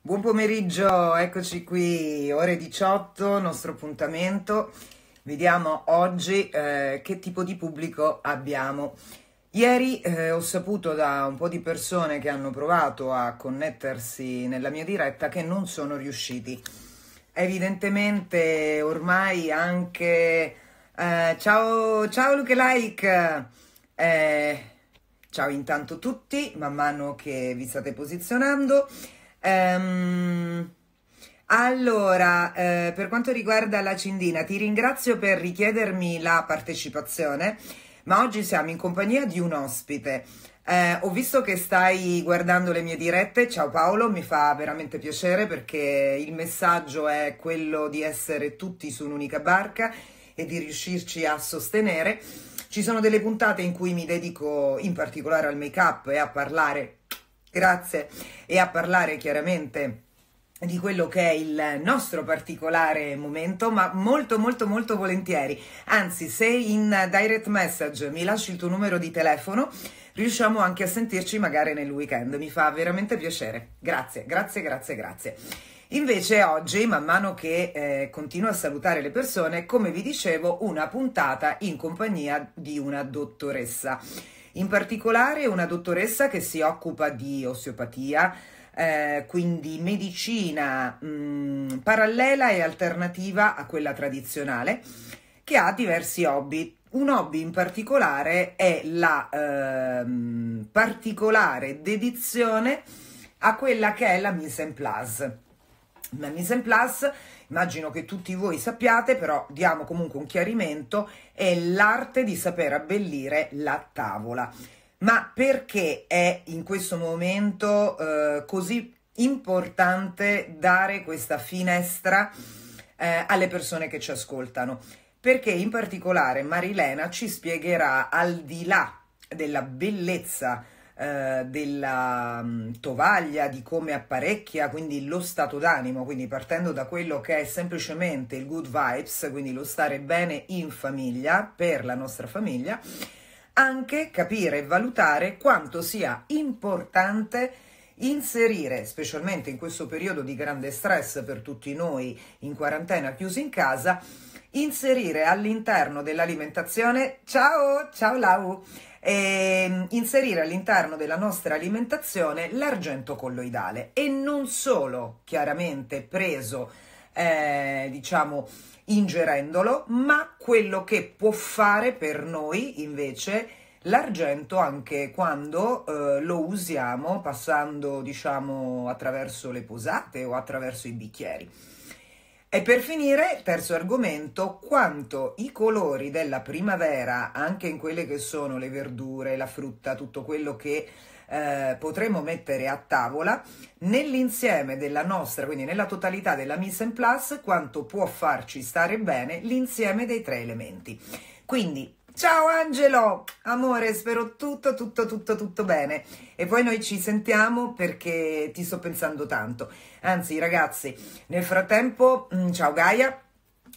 Buon pomeriggio, eccoci qui, ore 18, nostro appuntamento. Vediamo oggi eh, che tipo di pubblico abbiamo. Ieri eh, ho saputo da un po' di persone che hanno provato a connettersi nella mia diretta che non sono riusciti. Evidentemente ormai anche... Eh, ciao, ciao Luke Like! Eh, ciao intanto tutti, man mano che vi state posizionando. Um, allora, eh, per quanto riguarda la Cindina, ti ringrazio per richiedermi la partecipazione, ma oggi siamo in compagnia di un ospite. Eh, ho visto che stai guardando le mie dirette, ciao Paolo, mi fa veramente piacere perché il messaggio è quello di essere tutti su un'unica barca e di riuscirci a sostenere. Ci sono delle puntate in cui mi dedico in particolare al make up e a parlare Grazie. E a parlare chiaramente di quello che è il nostro particolare momento, ma molto molto molto volentieri. Anzi, se in direct message mi lasci il tuo numero di telefono, riusciamo anche a sentirci magari nel weekend. Mi fa veramente piacere. Grazie, grazie, grazie, grazie. Invece oggi, man mano che eh, continuo a salutare le persone, come vi dicevo, una puntata in compagnia di una dottoressa in particolare una dottoressa che si occupa di osteopatia, eh, quindi medicina mh, mm, parallela e alternativa a quella tradizionale, che ha diversi hobby. Un hobby in particolare è la eh, particolare dedizione a quella che è la mise en place. La mise en place immagino che tutti voi sappiate, però diamo comunque un chiarimento, è l'arte di saper abbellire la tavola. Ma perché è in questo momento eh, così importante dare questa finestra eh, alle persone che ci ascoltano? Perché in particolare Marilena ci spiegherà al di là della bellezza eh, della um, tovaglia, di come apparecchia, quindi lo stato d'animo, quindi partendo da quello che è semplicemente il good vibes, quindi lo stare bene in famiglia, per la nostra famiglia, anche capire e valutare quanto sia importante inserire, specialmente in questo periodo di grande stress per tutti noi in quarantena chiusi in casa, inserire all'interno dell'alimentazione, ciao, ciao Lau, eh, inserire all'interno della nostra alimentazione l'argento colloidale e non solo chiaramente preso, eh, diciamo, ingerendolo, ma quello che può fare per noi invece l'argento anche quando eh, lo usiamo passando diciamo attraverso le posate o attraverso i bicchieri. E per finire, terzo argomento, quanto i colori della primavera, anche in quelle che sono le verdure, la frutta, tutto quello che eh, potremo mettere a tavola, nell'insieme della nostra, quindi nella totalità della mise en place, quanto può farci stare bene l'insieme dei tre elementi. Quindi Ciao Angelo, amore, spero tutto, tutto, tutto, tutto bene. E poi noi ci sentiamo perché ti sto pensando tanto. Anzi, ragazzi, nel frattempo, mm, ciao Gaia,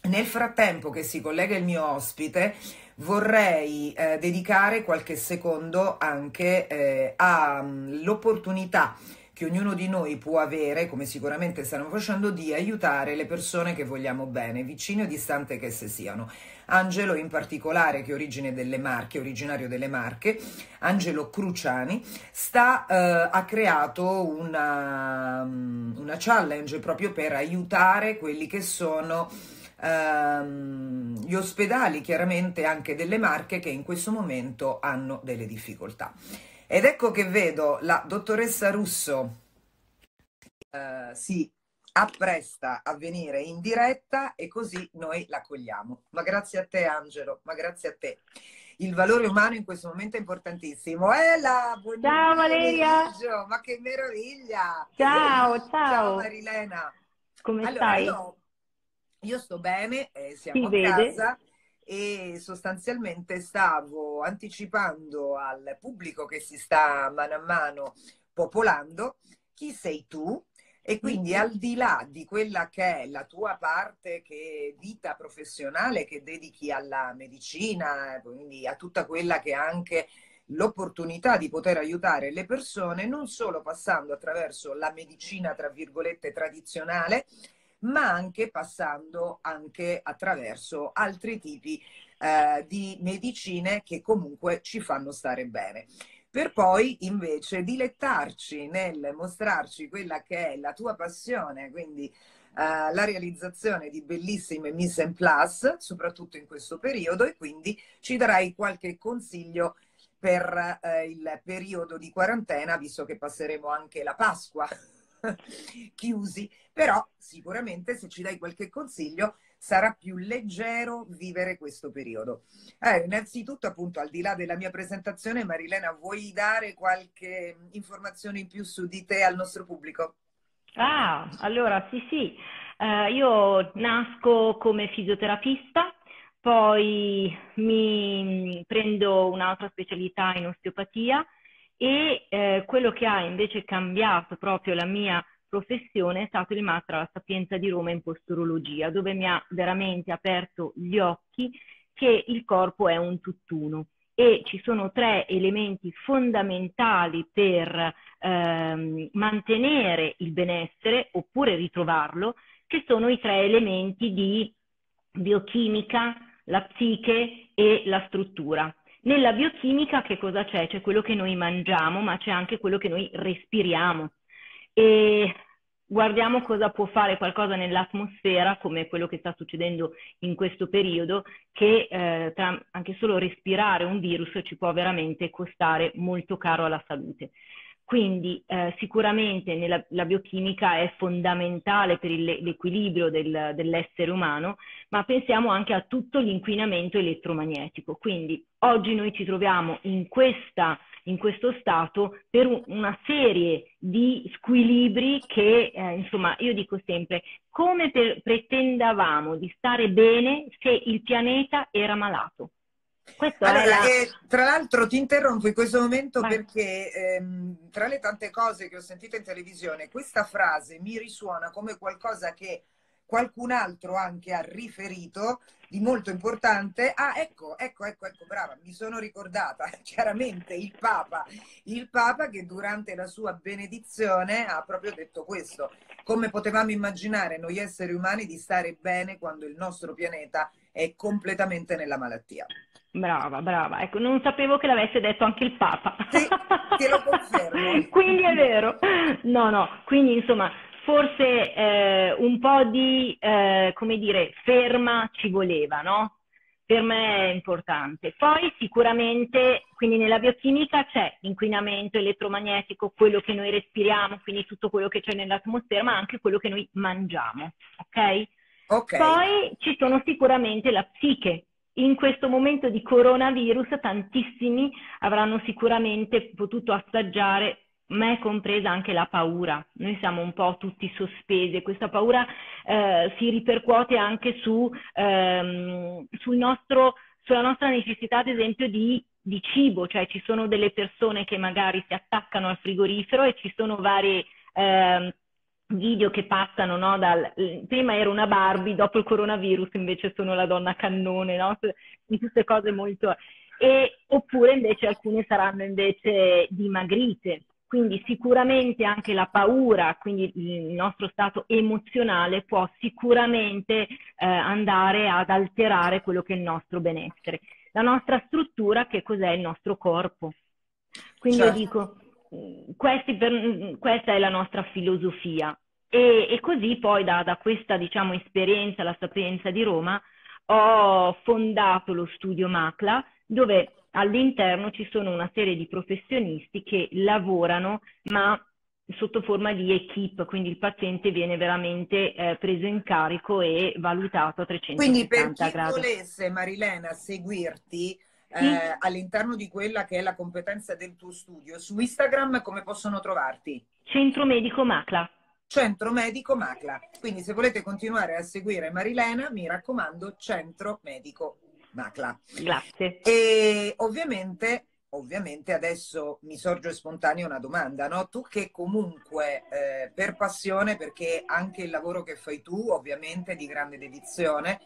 nel frattempo che si collega il mio ospite, vorrei eh, dedicare qualche secondo anche eh, all'opportunità che ognuno di noi può avere, come sicuramente stanno facendo, di aiutare le persone che vogliamo bene, vicino o distante che esse siano. Angelo in particolare, che è origine delle Marche, originario delle Marche, Angelo Cruciani, sta, eh, ha creato una, una challenge proprio per aiutare quelli che sono ehm, gli ospedali, chiaramente anche delle Marche, che in questo momento hanno delle difficoltà. Ed ecco che vedo la dottoressa Russo uh, si appresta a venire in diretta e così noi l'accogliamo. Ma grazie a te Angelo, ma grazie a te. Il valore umano in questo momento è importantissimo. Ella, ciao Valeria! Ma che meraviglia! Ciao, ciao! Ciao Marilena! Come allora, stai? Io, io, sto bene, eh, siamo si a vede. casa e sostanzialmente stavo anticipando al pubblico che si sta mano a mano popolando chi sei tu. E quindi al di là di quella che è la tua parte che vita professionale che dedichi alla medicina, quindi a tutta quella che è anche l'opportunità di poter aiutare le persone non solo passando attraverso la medicina, tra virgolette, tradizionale, ma anche passando anche attraverso altri tipi eh, di medicine che comunque ci fanno stare bene. Per poi invece dilettarci nel mostrarci quella che è la tua passione, quindi uh, la realizzazione di bellissime mise en place, soprattutto in questo periodo, e quindi ci darai qualche consiglio per uh, il periodo di quarantena, visto che passeremo anche la Pasqua chiusi, però sicuramente se ci dai qualche consiglio sarà più leggero vivere questo periodo. Eh, innanzitutto, appunto, al di là della mia presentazione, Marilena, vuoi dare qualche informazione in più su di te al nostro pubblico? Ah, allora sì, sì. Uh, io nasco come fisioterapista, poi mi prendo un'altra specialità in osteopatia e eh, quello che ha invece cambiato proprio la mia professione è stato il master alla Sapienza di Roma in posturologia, dove mi ha veramente aperto gli occhi che il corpo è un tutt'uno e ci sono tre elementi fondamentali per ehm, mantenere il benessere oppure ritrovarlo, che sono i tre elementi di biochimica, la psiche e la struttura. Nella biochimica che cosa c'è? C'è quello che noi mangiamo, ma c'è anche quello che noi respiriamo e guardiamo cosa può fare qualcosa nell'atmosfera, come quello che sta succedendo in questo periodo, che eh, tra, anche solo respirare un virus ci può veramente costare molto caro alla salute. Quindi eh, sicuramente nella, la biochimica è fondamentale per il, l'equilibrio del, dell'essere umano, ma pensiamo anche a tutto l'inquinamento elettromagnetico. Quindi oggi noi ci troviamo in questa in questo stato per una serie di squilibri che, eh, insomma, io dico sempre, come per, pretendavamo di stare bene se il pianeta era malato? Allora, la... eh, tra l'altro ti interrompo in questo momento Vai. perché ehm, tra le tante cose che ho sentito in televisione, questa frase mi risuona come qualcosa che qualcun altro anche ha riferito di molto importante. Ah, ecco, ecco, ecco, ecco, brava, mi sono ricordata chiaramente il Papa, il Papa che durante la sua benedizione ha proprio detto questo. Come potevamo immaginare noi esseri umani di stare bene quando il nostro pianeta è completamente nella malattia? Brava, brava. Ecco, non sapevo che l'avesse detto anche il Papa. Sì, te lo confermo. quindi è vero. No, no, quindi insomma, forse eh, un po' di, eh, come dire, ferma ci voleva, no? Per me è importante. Poi sicuramente, quindi nella biochimica c'è l'inquinamento elettromagnetico, quello che noi respiriamo, quindi tutto quello che c'è nell'atmosfera, ma anche quello che noi mangiamo, ok? Ok. Poi ci sono sicuramente la psiche, in questo momento di coronavirus tantissimi avranno sicuramente potuto assaggiare me compresa anche la paura. Noi siamo un po' tutti sospesi e questa paura eh, si ripercuote anche su, ehm, sul nostro, sulla nostra necessità, ad esempio, di, di, cibo, cioè ci sono delle persone che magari si attaccano al frigorifero e ci sono vari eh, video che passano, no? Dal, prima ero una Barbie, dopo il coronavirus invece sono la donna cannone, no? Di tutte cose molto... E, oppure invece alcune saranno invece dimagrite, quindi sicuramente anche la paura, quindi il nostro stato emozionale può sicuramente eh, andare ad alterare quello che è il nostro benessere. La nostra struttura, che cos'è il nostro corpo? Quindi certo. io dico, per, questa è la nostra filosofia. E, e così poi da, da questa diciamo, esperienza, la sapienza di Roma, ho fondato lo studio Macla, dove all'interno ci sono una serie di professionisti che lavorano, ma sotto forma di equip, quindi il paziente viene veramente eh, preso in carico e valutato a 360 quindi per chi gradi. volesse Marilena seguirti. Eh, all'interno di quella che è la competenza del tuo studio, su Instagram come possono trovarti? Centro Medico Macla. Centro Medico Macla. Quindi se volete continuare a seguire Marilena, mi raccomando, Centro Medico Macla. Grazie. E ovviamente, ovviamente adesso mi sorge spontanea una domanda, no? Tu che comunque eh, per passione, perché anche il lavoro che fai tu ovviamente è di grande dedizione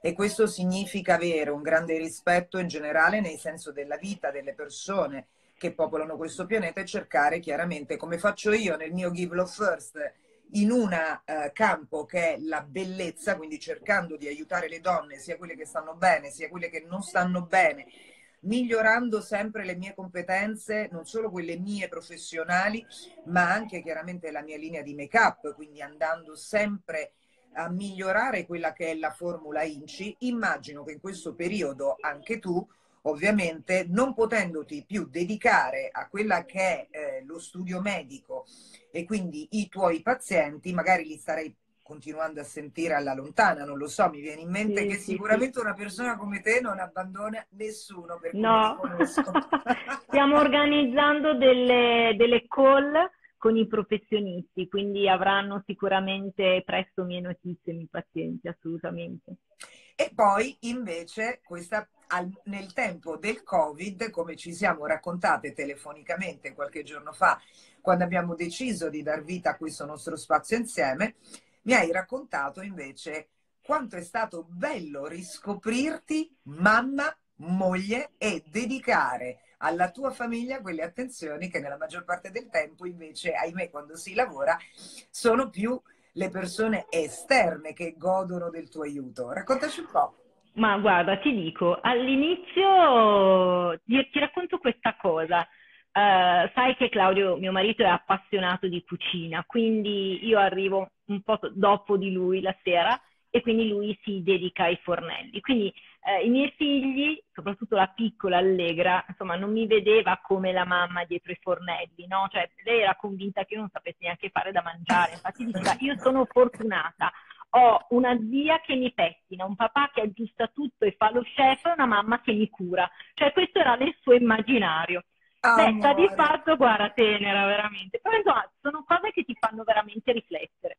e questo significa avere un grande rispetto in generale nel senso della vita delle persone che popolano questo pianeta e cercare chiaramente, come faccio io nel mio Give Love First, in un uh, campo che è la bellezza, quindi cercando di aiutare le donne, sia quelle che stanno bene, sia quelle che non stanno bene, migliorando sempre le mie competenze, non solo quelle mie professionali, ma anche chiaramente la mia linea di make-up, quindi andando sempre a migliorare quella che è la formula INCI. Immagino che in questo periodo anche tu ovviamente non potendoti più dedicare a quella che è eh, lo studio medico e quindi i tuoi pazienti, magari li starei continuando a sentire alla lontana, non lo so, mi viene in mente sì, che sì, sicuramente sì. una persona come te non abbandona nessuno per no. Stiamo organizzando delle, delle call con i professionisti, quindi avranno sicuramente presto mie notizie i pazienti, assolutamente. E poi invece questa, al, nel tempo del Covid, come ci siamo raccontate telefonicamente qualche giorno fa, quando abbiamo deciso di dar vita a questo nostro spazio insieme, mi hai raccontato invece quanto è stato bello riscoprirti mamma, moglie e dedicare alla tua famiglia quelle attenzioni che nella maggior parte del tempo invece, ahimè, quando si lavora, sono più le persone esterne che godono del tuo aiuto. Raccontaci un po'. Ma guarda, ti dico, all'inizio ti, racconto questa cosa. Uh, sai che Claudio, mio marito, è appassionato di cucina, quindi io arrivo un po' dopo di lui la sera e quindi lui si dedica ai fornelli. Quindi eh, i miei figli, soprattutto la piccola Allegra, insomma, non mi vedeva come la mamma dietro i fornelli, no? Cioè, lei era convinta che io non sapessi neanche fare da mangiare. Infatti diceva, io sono fortunata, ho una zia che mi pettina, un papà che aggiusta tutto e fa lo chef e una mamma che mi cura. Cioè, questo era nel suo immaginario. Beh, sta di fatto, guarda, tenera veramente. Però insomma, sono cose che ti fanno veramente riflettere.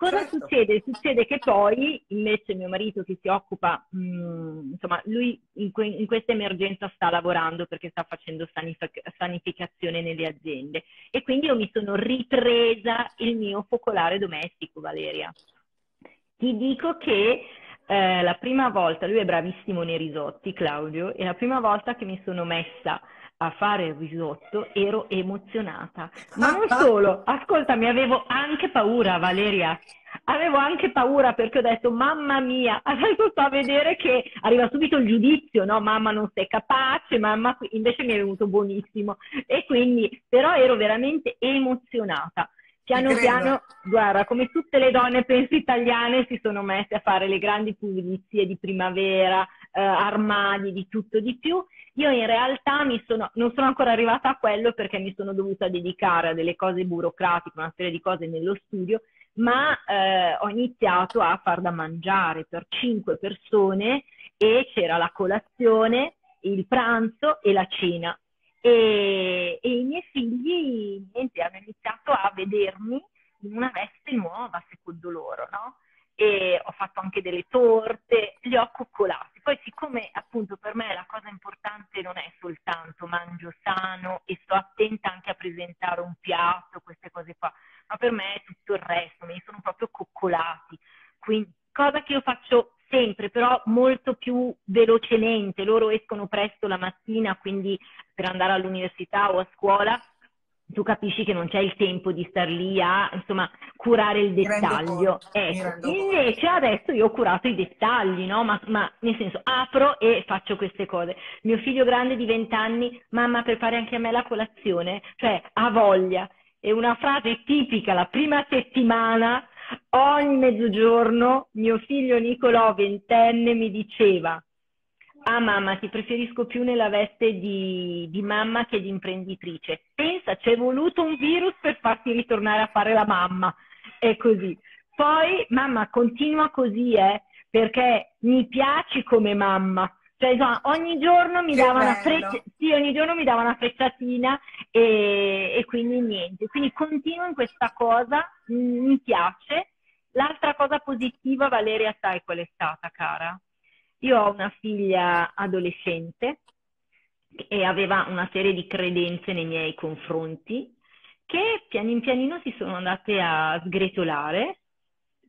Cosa certo. succede? Succede che poi invece mio marito che si occupa, mh, mm, insomma, lui in, que- in, questa emergenza sta lavorando perché sta facendo sanif- sanificazione nelle aziende e quindi io mi sono ripresa il mio focolare domestico, Valeria. Ti dico che eh, la prima volta, lui è bravissimo nei risotti, Claudio, e la prima volta che mi sono messa a fare il risotto ero emozionata. Ma non solo, ascoltami, avevo anche paura, Valeria. Avevo anche paura perché ho detto, mamma mia, adesso sto a vedere che arriva subito il giudizio, no? Mamma non sei capace, mamma... Invece mi è venuto buonissimo. E quindi, però ero veramente emozionata. Piano piano, guarda, come tutte le donne, penso italiane, si sono messe a fare le grandi pulizie di primavera, eh, armadi, di tutto di più. Io in realtà sono, non sono ancora arrivata a quello perché mi sono dovuta dedicare a delle cose burocratiche, una serie di cose nello studio, ma eh, ho iniziato a far da mangiare per cinque persone e c'era la colazione, il pranzo e la cena. E, e i miei figli niente, hanno iniziato a vedermi in una veste nuova, secondo loro, no? E ho fatto anche delle torte, li ho coccolati. Poi siccome appunto per me la cosa importante non è soltanto mangio sano e sto attenta anche a presentare un piatto, queste cose qua, ma per me è tutto il resto, me li sono proprio coccolati. Quindi, cosa che io faccio sempre, però molto più velocemente. Loro escono presto la mattina, quindi per andare all'università o a scuola tu capisci che non c'è il tempo di star lì a insomma, curare il dettaglio. Ecco. Invece adesso io ho curato i dettagli, no? Ma, ma, nel senso apro e faccio queste cose. Mio figlio grande di 20 anni, mamma fare anche a me la colazione, cioè ha voglia. È una frase tipica, la prima settimana, ogni mezzogiorno, mio figlio Nicolò, ventenne, mi diceva Ah mamma, ti preferisco più nella veste di, di mamma che di imprenditrice. Pensa, c'è voluto un virus per farti ritornare a fare la mamma. È così. Poi, mamma, continua così, eh, perché mi piaci come mamma. Cioè, insomma, ogni giorno mi dava una freccia, sì, ogni giorno mi dava una frecciatina e, e quindi niente. Quindi continuo in questa cosa, mi piace. L'altra cosa positiva, Valeria, sai qual è stata, cara? Io ho una figlia adolescente e aveva una serie di credenze nei miei confronti che pian pianino si sono andate a sgretolare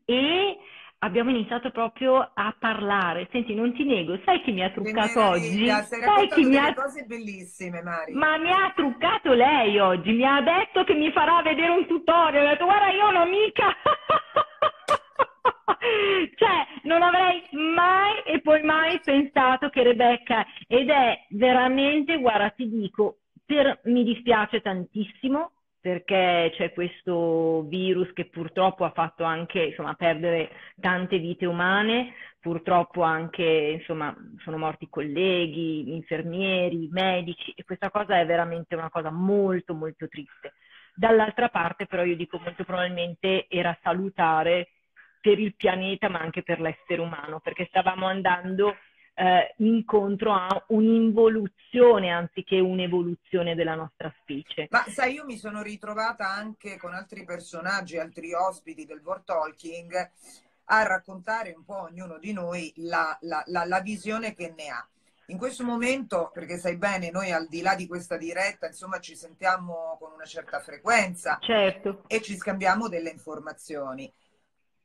e abbiamo iniziato proprio a parlare. Senti, non ti nego, sai chi mi ha truccato oggi? Sai chi mi ha cose bellissime, Mari. Ma mi ha truccato lei oggi, mi ha detto che mi farà vedere un tutorial. Ho detto "Guarda, io non mica cioè, non avrei mai e poi mai pensato che Rebecca ed è veramente, guarda, ti dico, per, mi dispiace tantissimo perché c'è questo virus che purtroppo ha fatto anche insomma, perdere tante vite umane, purtroppo anche insomma, sono morti colleghi, infermieri, medici e questa cosa è veramente una cosa molto molto triste. Dall'altra parte però io dico molto probabilmente era salutare per il pianeta ma anche per l'essere umano perché stavamo andando eh, incontro a un'involuzione anziché un'evoluzione della nostra specie. Ma sai, io mi sono ritrovata anche con altri personaggi, altri ospiti del World Talking a raccontare un po' ognuno di noi la, la, la, la visione che ne ha. In questo momento, perché sai bene, noi al di là di questa diretta, insomma, ci sentiamo con una certa frequenza certo. e ci scambiamo delle informazioni.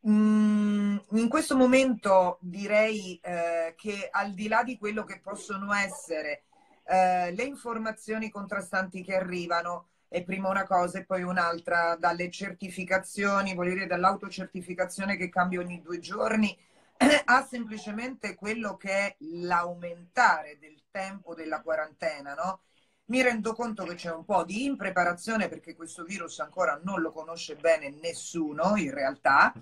Mm, in questo momento direi eh, che al di là di quello che possono essere eh, le informazioni contrastanti che arrivano, è prima una cosa e poi un'altra, dalle certificazioni, voglio dire dall'autocertificazione che cambia ogni due giorni, a semplicemente quello che è l'aumentare del tempo della quarantena, no? Mi rendo conto che c'è un po' di impreparazione perché questo virus ancora non lo conosce bene nessuno in realtà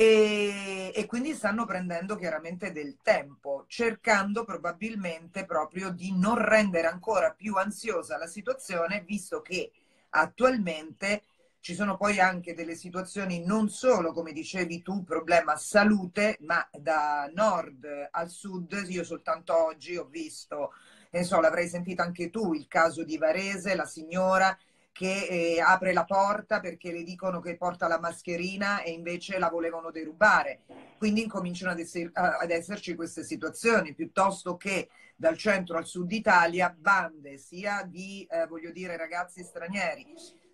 e, e, quindi stanno prendendo chiaramente del tempo, cercando probabilmente proprio di non rendere ancora più ansiosa la situazione, visto che attualmente ci sono poi anche delle situazioni non solo, come dicevi tu, problema salute, ma da nord al sud, io soltanto oggi ho visto, ne so, l'avrai sentito anche tu, il caso di Varese, la signora che eh, apre la porta perché le dicono che porta la mascherina e invece la volevano derubare. Quindi incominciano ad, esser, ad esserci queste situazioni, piuttosto che dal centro al sud Italia bande sia di, eh, voglio dire, ragazzi stranieri,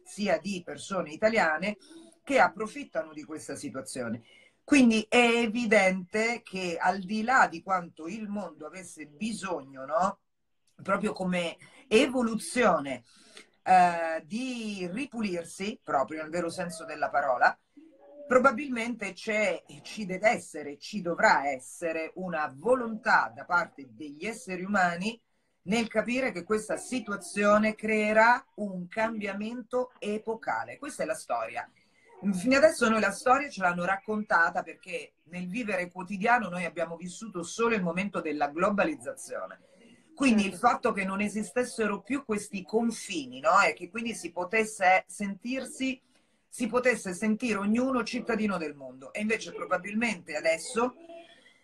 sia di persone italiane che approfittano di questa situazione. Quindi è evidente che al di là di quanto il mondo avesse bisogno, no? proprio come evoluzione eh, di ripulirsi, proprio nel vero senso della parola, probabilmente c'è e ci deve essere, ci dovrà essere una volontà da parte degli esseri umani nel capire che questa situazione creerà un cambiamento epocale. Questa è la storia. Fino adesso noi la storia ce l'hanno raccontata perché nel vivere quotidiano noi abbiamo vissuto solo il momento della globalizzazione quindi il fatto che non esistessero più questi confini, no? E che quindi si potesse sentirsi, si potesse sentire ognuno cittadino del mondo. E invece probabilmente adesso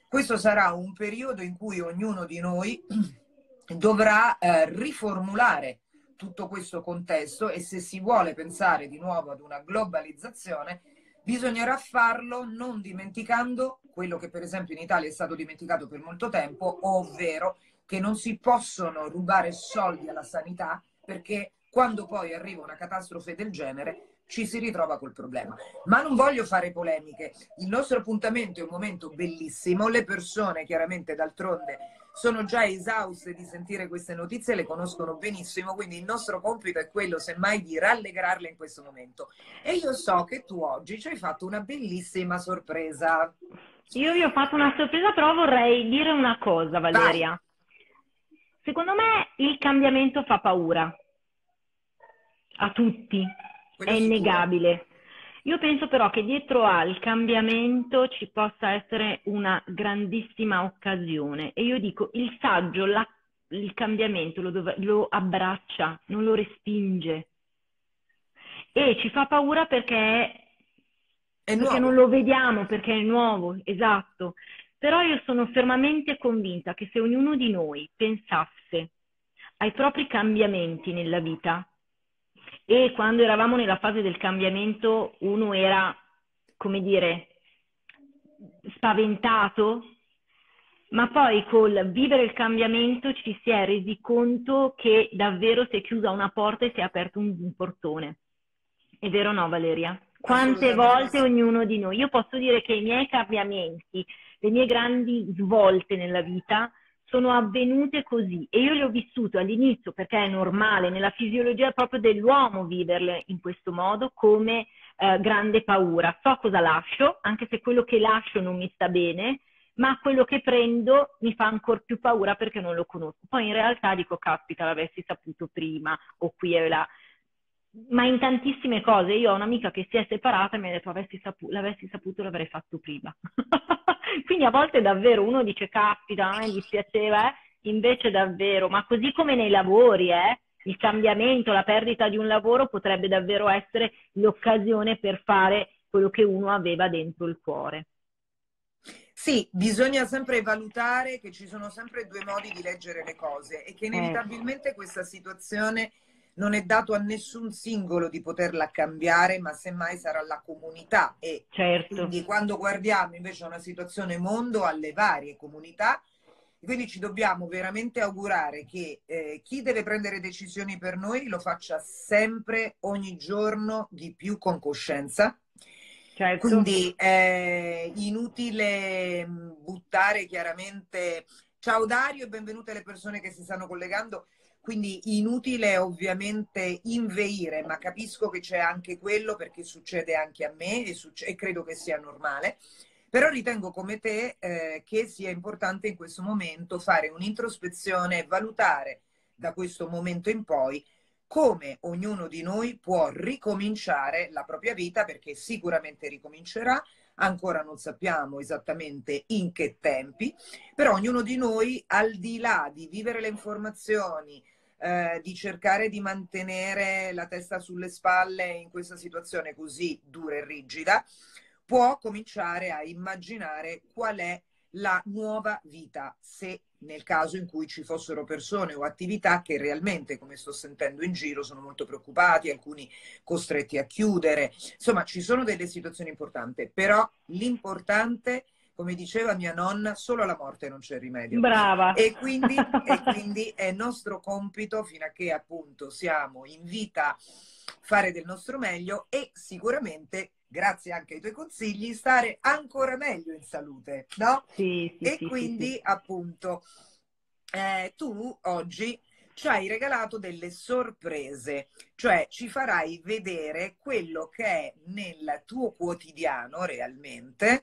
questo sarà un periodo in cui ognuno di noi dovrà eh, riformulare tutto questo contesto e se si vuole pensare di nuovo ad una globalizzazione, bisognerà farlo non dimenticando quello che per esempio in Italia è stato dimenticato per molto tempo, ovvero che non si possono rubare soldi alla sanità perché quando poi arriva una catastrofe del genere ci si ritrova col problema. Ma non voglio fare polemiche, il nostro appuntamento è un momento bellissimo, le persone chiaramente d'altronde sono già esauste di sentire queste notizie, le conoscono benissimo, quindi il nostro compito è quello semmai di rallegrarle in questo momento. E io so che tu oggi ci hai fatto una bellissima sorpresa. Io vi ho fatto una sorpresa, però vorrei dire una cosa, Valeria. Vai. Secondo me il cambiamento fa paura a tutti, Quello è innegabile. Sicuro. Io penso però che dietro al cambiamento ci possa essere una grandissima occasione e io dico il saggio, la, il cambiamento lo, dove, lo abbraccia, non lo respinge e ci fa paura perché, perché non lo vediamo, perché è nuovo, esatto. Però io sono fermamente convinta che se ognuno di noi pensasse ai propri cambiamenti nella vita, e quando eravamo nella fase del cambiamento uno era, come dire, spaventato, ma poi col vivere il cambiamento ci si è resi conto che davvero si è chiusa una porta e si è aperto un, un portone. È vero o no, Valeria? Quante volte ognuno di noi. Io posso dire che i miei cambiamenti, le mie grandi svolte nella vita sono avvenute così e io le ho vissute all'inizio perché è normale nella fisiologia proprio dell'uomo viverle in questo modo come eh, grande paura. So cosa lascio, anche se quello che lascio non mi sta bene, ma quello che prendo mi fa ancora più paura perché non lo conosco. Poi in realtà dico, caspita, l'avessi saputo prima o qui e là. Ma in tantissime cose, io ho un'amica che si è separata e mi ha detto, avessi saputo, l'avessi saputo l'avrei fatto prima. Quindi a volte davvero uno dice, caspita, a me dispiaceva, eh? invece davvero, ma così come nei lavori, eh? il cambiamento, la perdita di un lavoro potrebbe davvero essere l'occasione per fare quello che uno aveva dentro il cuore. Sì, bisogna sempre valutare che ci sono sempre due modi di leggere le cose e che inevitabilmente questa situazione non è dato a nessun singolo di poterla cambiare, ma semmai sarà la comunità. E certo. quindi quando guardiamo invece una situazione mondo alle varie comunità, quindi ci dobbiamo veramente augurare che eh, chi deve prendere decisioni per noi lo faccia sempre, ogni giorno, di più con coscienza. Certo. Quindi è inutile mm, buttare chiaramente. Ciao Dario e benvenute le persone che si stanno collegando. Quindi inutile ovviamente inveire, ma capisco che c'è anche quello perché succede anche a me e, e credo che sia normale. Però ritengo come te eh, che sia importante in questo momento fare un'introspezione e valutare da questo momento in poi come ognuno di noi può ricominciare la propria vita perché sicuramente ricomincerà, ancora non sappiamo esattamente in che tempi, però ognuno di noi al di là di vivere le informazioni, eh, di cercare di mantenere la testa sulle spalle in questa situazione così dura e rigida, può cominciare a immaginare qual è la nuova vita, se nel caso in cui ci fossero persone o attività che realmente, come sto sentendo in giro, sono molto preoccupati, alcuni costretti a chiudere. Insomma, ci sono delle situazioni importanti, però l'importante come diceva mia nonna, solo alla morte non c'è rimedio. Brava. E quindi, e quindi è nostro compito, fino a che appunto siamo in vita, fare del nostro meglio e sicuramente grazie anche ai tuoi consigli, stare ancora meglio in salute, no? Sì, sì, e sì, quindi, sì, appunto, eh, tu oggi ci hai regalato delle sorprese, cioè ci farai vedere quello che è nel tuo quotidiano realmente,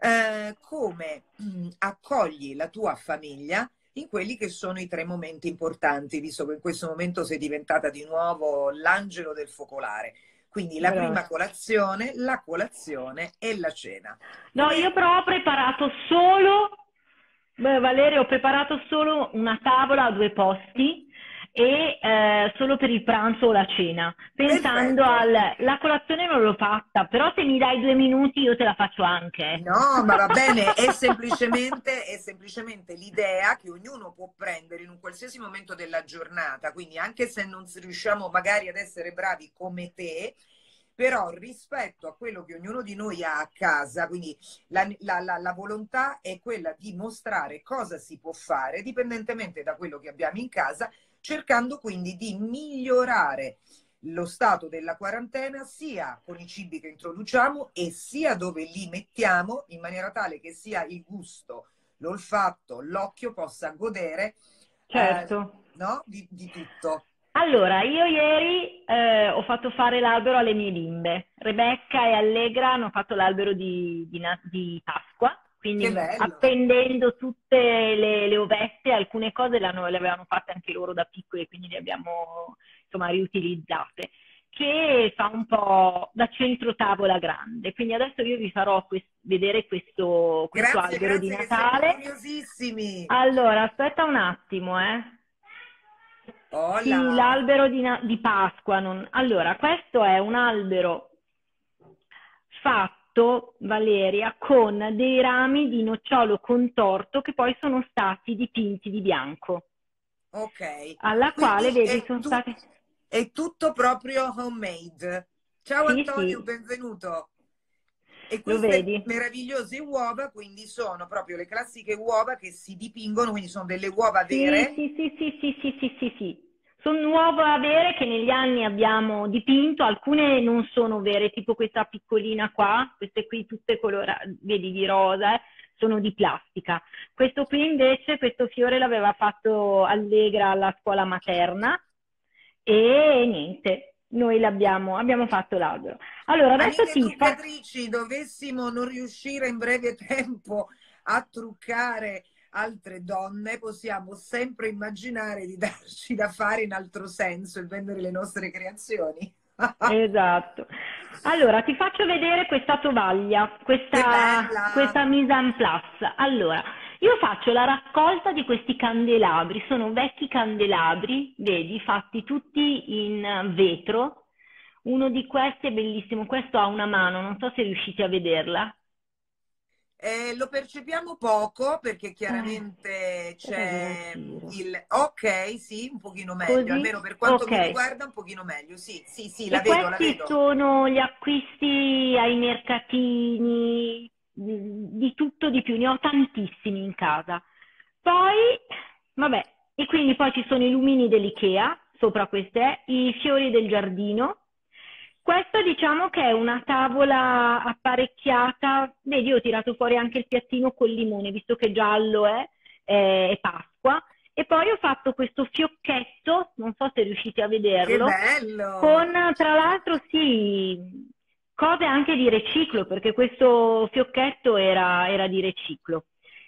eh, come mh, accogli la tua famiglia in quelli che sono i tre momenti importanti, visto che in questo momento sei diventata di nuovo l'angelo del focolare. Quindi la prima colazione, la colazione e la cena. No, io però ho preparato solo, Valerio, ho preparato solo una tavola a due posti e eh, solo per il pranzo o la cena, pensando al la colazione non l'ho fatta, però se mi dai due minuti io te la faccio anche. No, ma va bene, è semplicemente, è semplicemente l'idea che ognuno può prendere in un qualsiasi momento della giornata, quindi anche se non riusciamo magari ad essere bravi come te, però rispetto a quello che ognuno di noi ha a casa, quindi la, la, la, la, volontà è quella di mostrare cosa si può fare, dipendentemente da quello che abbiamo in casa, cercando quindi di migliorare lo stato della quarantena sia con i cibi che introduciamo e sia dove li mettiamo in maniera tale che sia il gusto, l'olfatto, l'occhio possa godere certo. eh, no? di, di, tutto. Allora, io ieri eh, ho fatto fare l'albero alle mie bimbe. Rebecca e Allegra hanno fatto l'albero di, di, di Pasqua quindi appendendo tutte le, le, ovette, alcune cose le, le avevano fatte anche loro da piccole, quindi le abbiamo insomma riutilizzate, che fa un po' da centro tavola grande. Quindi adesso io vi farò quest- vedere questo, questo grazie, albero grazie, di Natale. curiosissimi. Allora, aspetta un attimo, eh. Hola. Sì, l'albero di, na- di Pasqua. Non... Allora, questo è un albero fatto fatto, Valeria, con dei rami di nocciolo contorto che poi sono stati dipinti di bianco. Ok. Alla Quindi quale, vedi, sono tu- stati... È tutto proprio homemade. Ciao sì, Antonio, sì. benvenuto. E queste meravigliose uova, quindi sono proprio le classiche uova che si dipingono, quindi sono delle uova vere. Sì, sì, sì, sì, sì, sì, sì, sì. Sono nuove a avere che negli anni abbiamo dipinto, alcune non sono vere, tipo questa piccolina qua, queste qui tutte colorate, vedi di rosa, eh, sono di plastica. Questo qui invece, questo fiore l'aveva fatto Allegra alla scuola materna e niente, noi l'abbiamo abbiamo fatto l'albero. Allora, adesso ti fa... dovessimo non riuscire in breve tempo a truccare altre donne, possiamo sempre immaginare di darci da fare in altro senso e vendere le nostre creazioni. esatto. Allora, ti faccio vedere questa tovaglia, questa, questa mise en place. Allora, io faccio la raccolta di questi candelabri, sono vecchi candelabri, vedi, fatti tutti in vetro. Uno di questi è bellissimo, questo ha una mano, non so se riuscite a vederla. Eh, lo percepiamo poco perché eh, chiaramente c'è il... Ok, sì, un pochino meglio, Così? almeno per quanto okay. mi riguarda un pochino meglio, sì, sì, sì, la e vedo, la vedo. sono gli acquisti ai mercatini, di tutto di più, ne ho tantissimi in casa. Poi, vabbè, e quindi poi ci sono i lumini dell'IKEA, sopra queste, i fiori del giardino, questa diciamo che è una tavola apparecchiata, vedi ho tirato fuori anche il piattino col limone, visto che giallo è, è Pasqua, e poi ho fatto questo fiocchetto, non so se riuscite a vederlo, con tra l'altro sì, cose anche di riciclo, perché questo fiocchetto era, era di riciclo.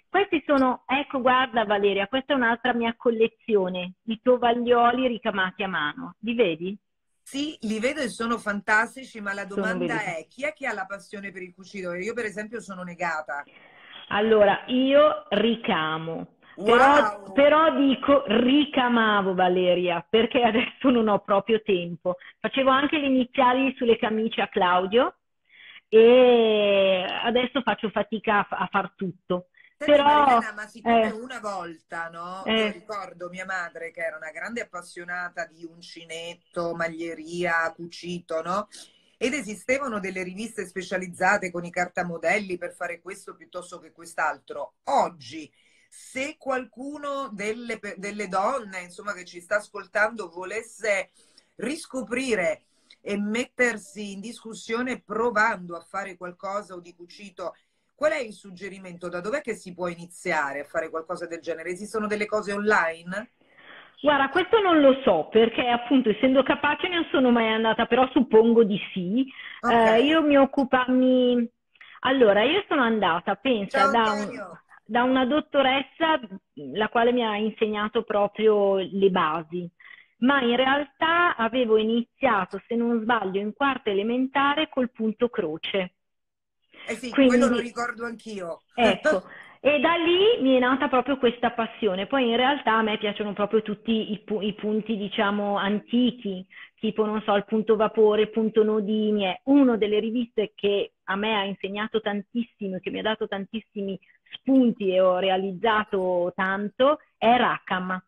Questi sono, ecco guarda Valeria, questa è un'altra mia collezione di tovaglioli ricamati a mano, li vedi? Sì, li vedo e sono fantastici, ma la domanda è chi è che ha la passione per il cucito? Io per esempio sono negata. Allora, io ricamo, wow. però, però, dico ricamavo Valeria, perché adesso non ho proprio tempo. Facevo anche le iniziali sulle camicie a Claudio e adesso faccio fatica a, a far tutto. Però, Mariana, ma siccome eh, una volta, no? Eh, ricordo mia madre che era una grande appassionata di uncinetto, maglieria, cucito, no? Ed esistevano delle riviste specializzate con i cartamodelli per fare questo piuttosto che quest'altro. Oggi, se qualcuno delle, delle donne, insomma, che ci sta ascoltando volesse riscoprire e mettersi in discussione provando a fare qualcosa o di cucito Qual è il suggerimento? Da dov'è che si può iniziare a fare qualcosa del genere? Esistono delle cose online? Guarda, questo non lo so perché appunto essendo capace non sono mai andata, però suppongo di sì. Okay. Eh, io mi occupa, mi... Allora, io sono andata, pensa, da, un, da una dottoressa la quale mi ha insegnato proprio le basi ma in realtà avevo iniziato, se non sbaglio, in quarta elementare col punto croce. Eh sì, Quindi, quello lo ricordo anch'io. Ecco, e da lì mi è nata proprio questa passione. Poi in realtà a me piacciono proprio tutti i, pu- i punti, diciamo, antichi, tipo, non so, il punto vapore, il punto nodini. È una delle riviste che a me ha insegnato tantissimo che mi ha dato tantissimi spunti e ho realizzato tanto, è Rackham.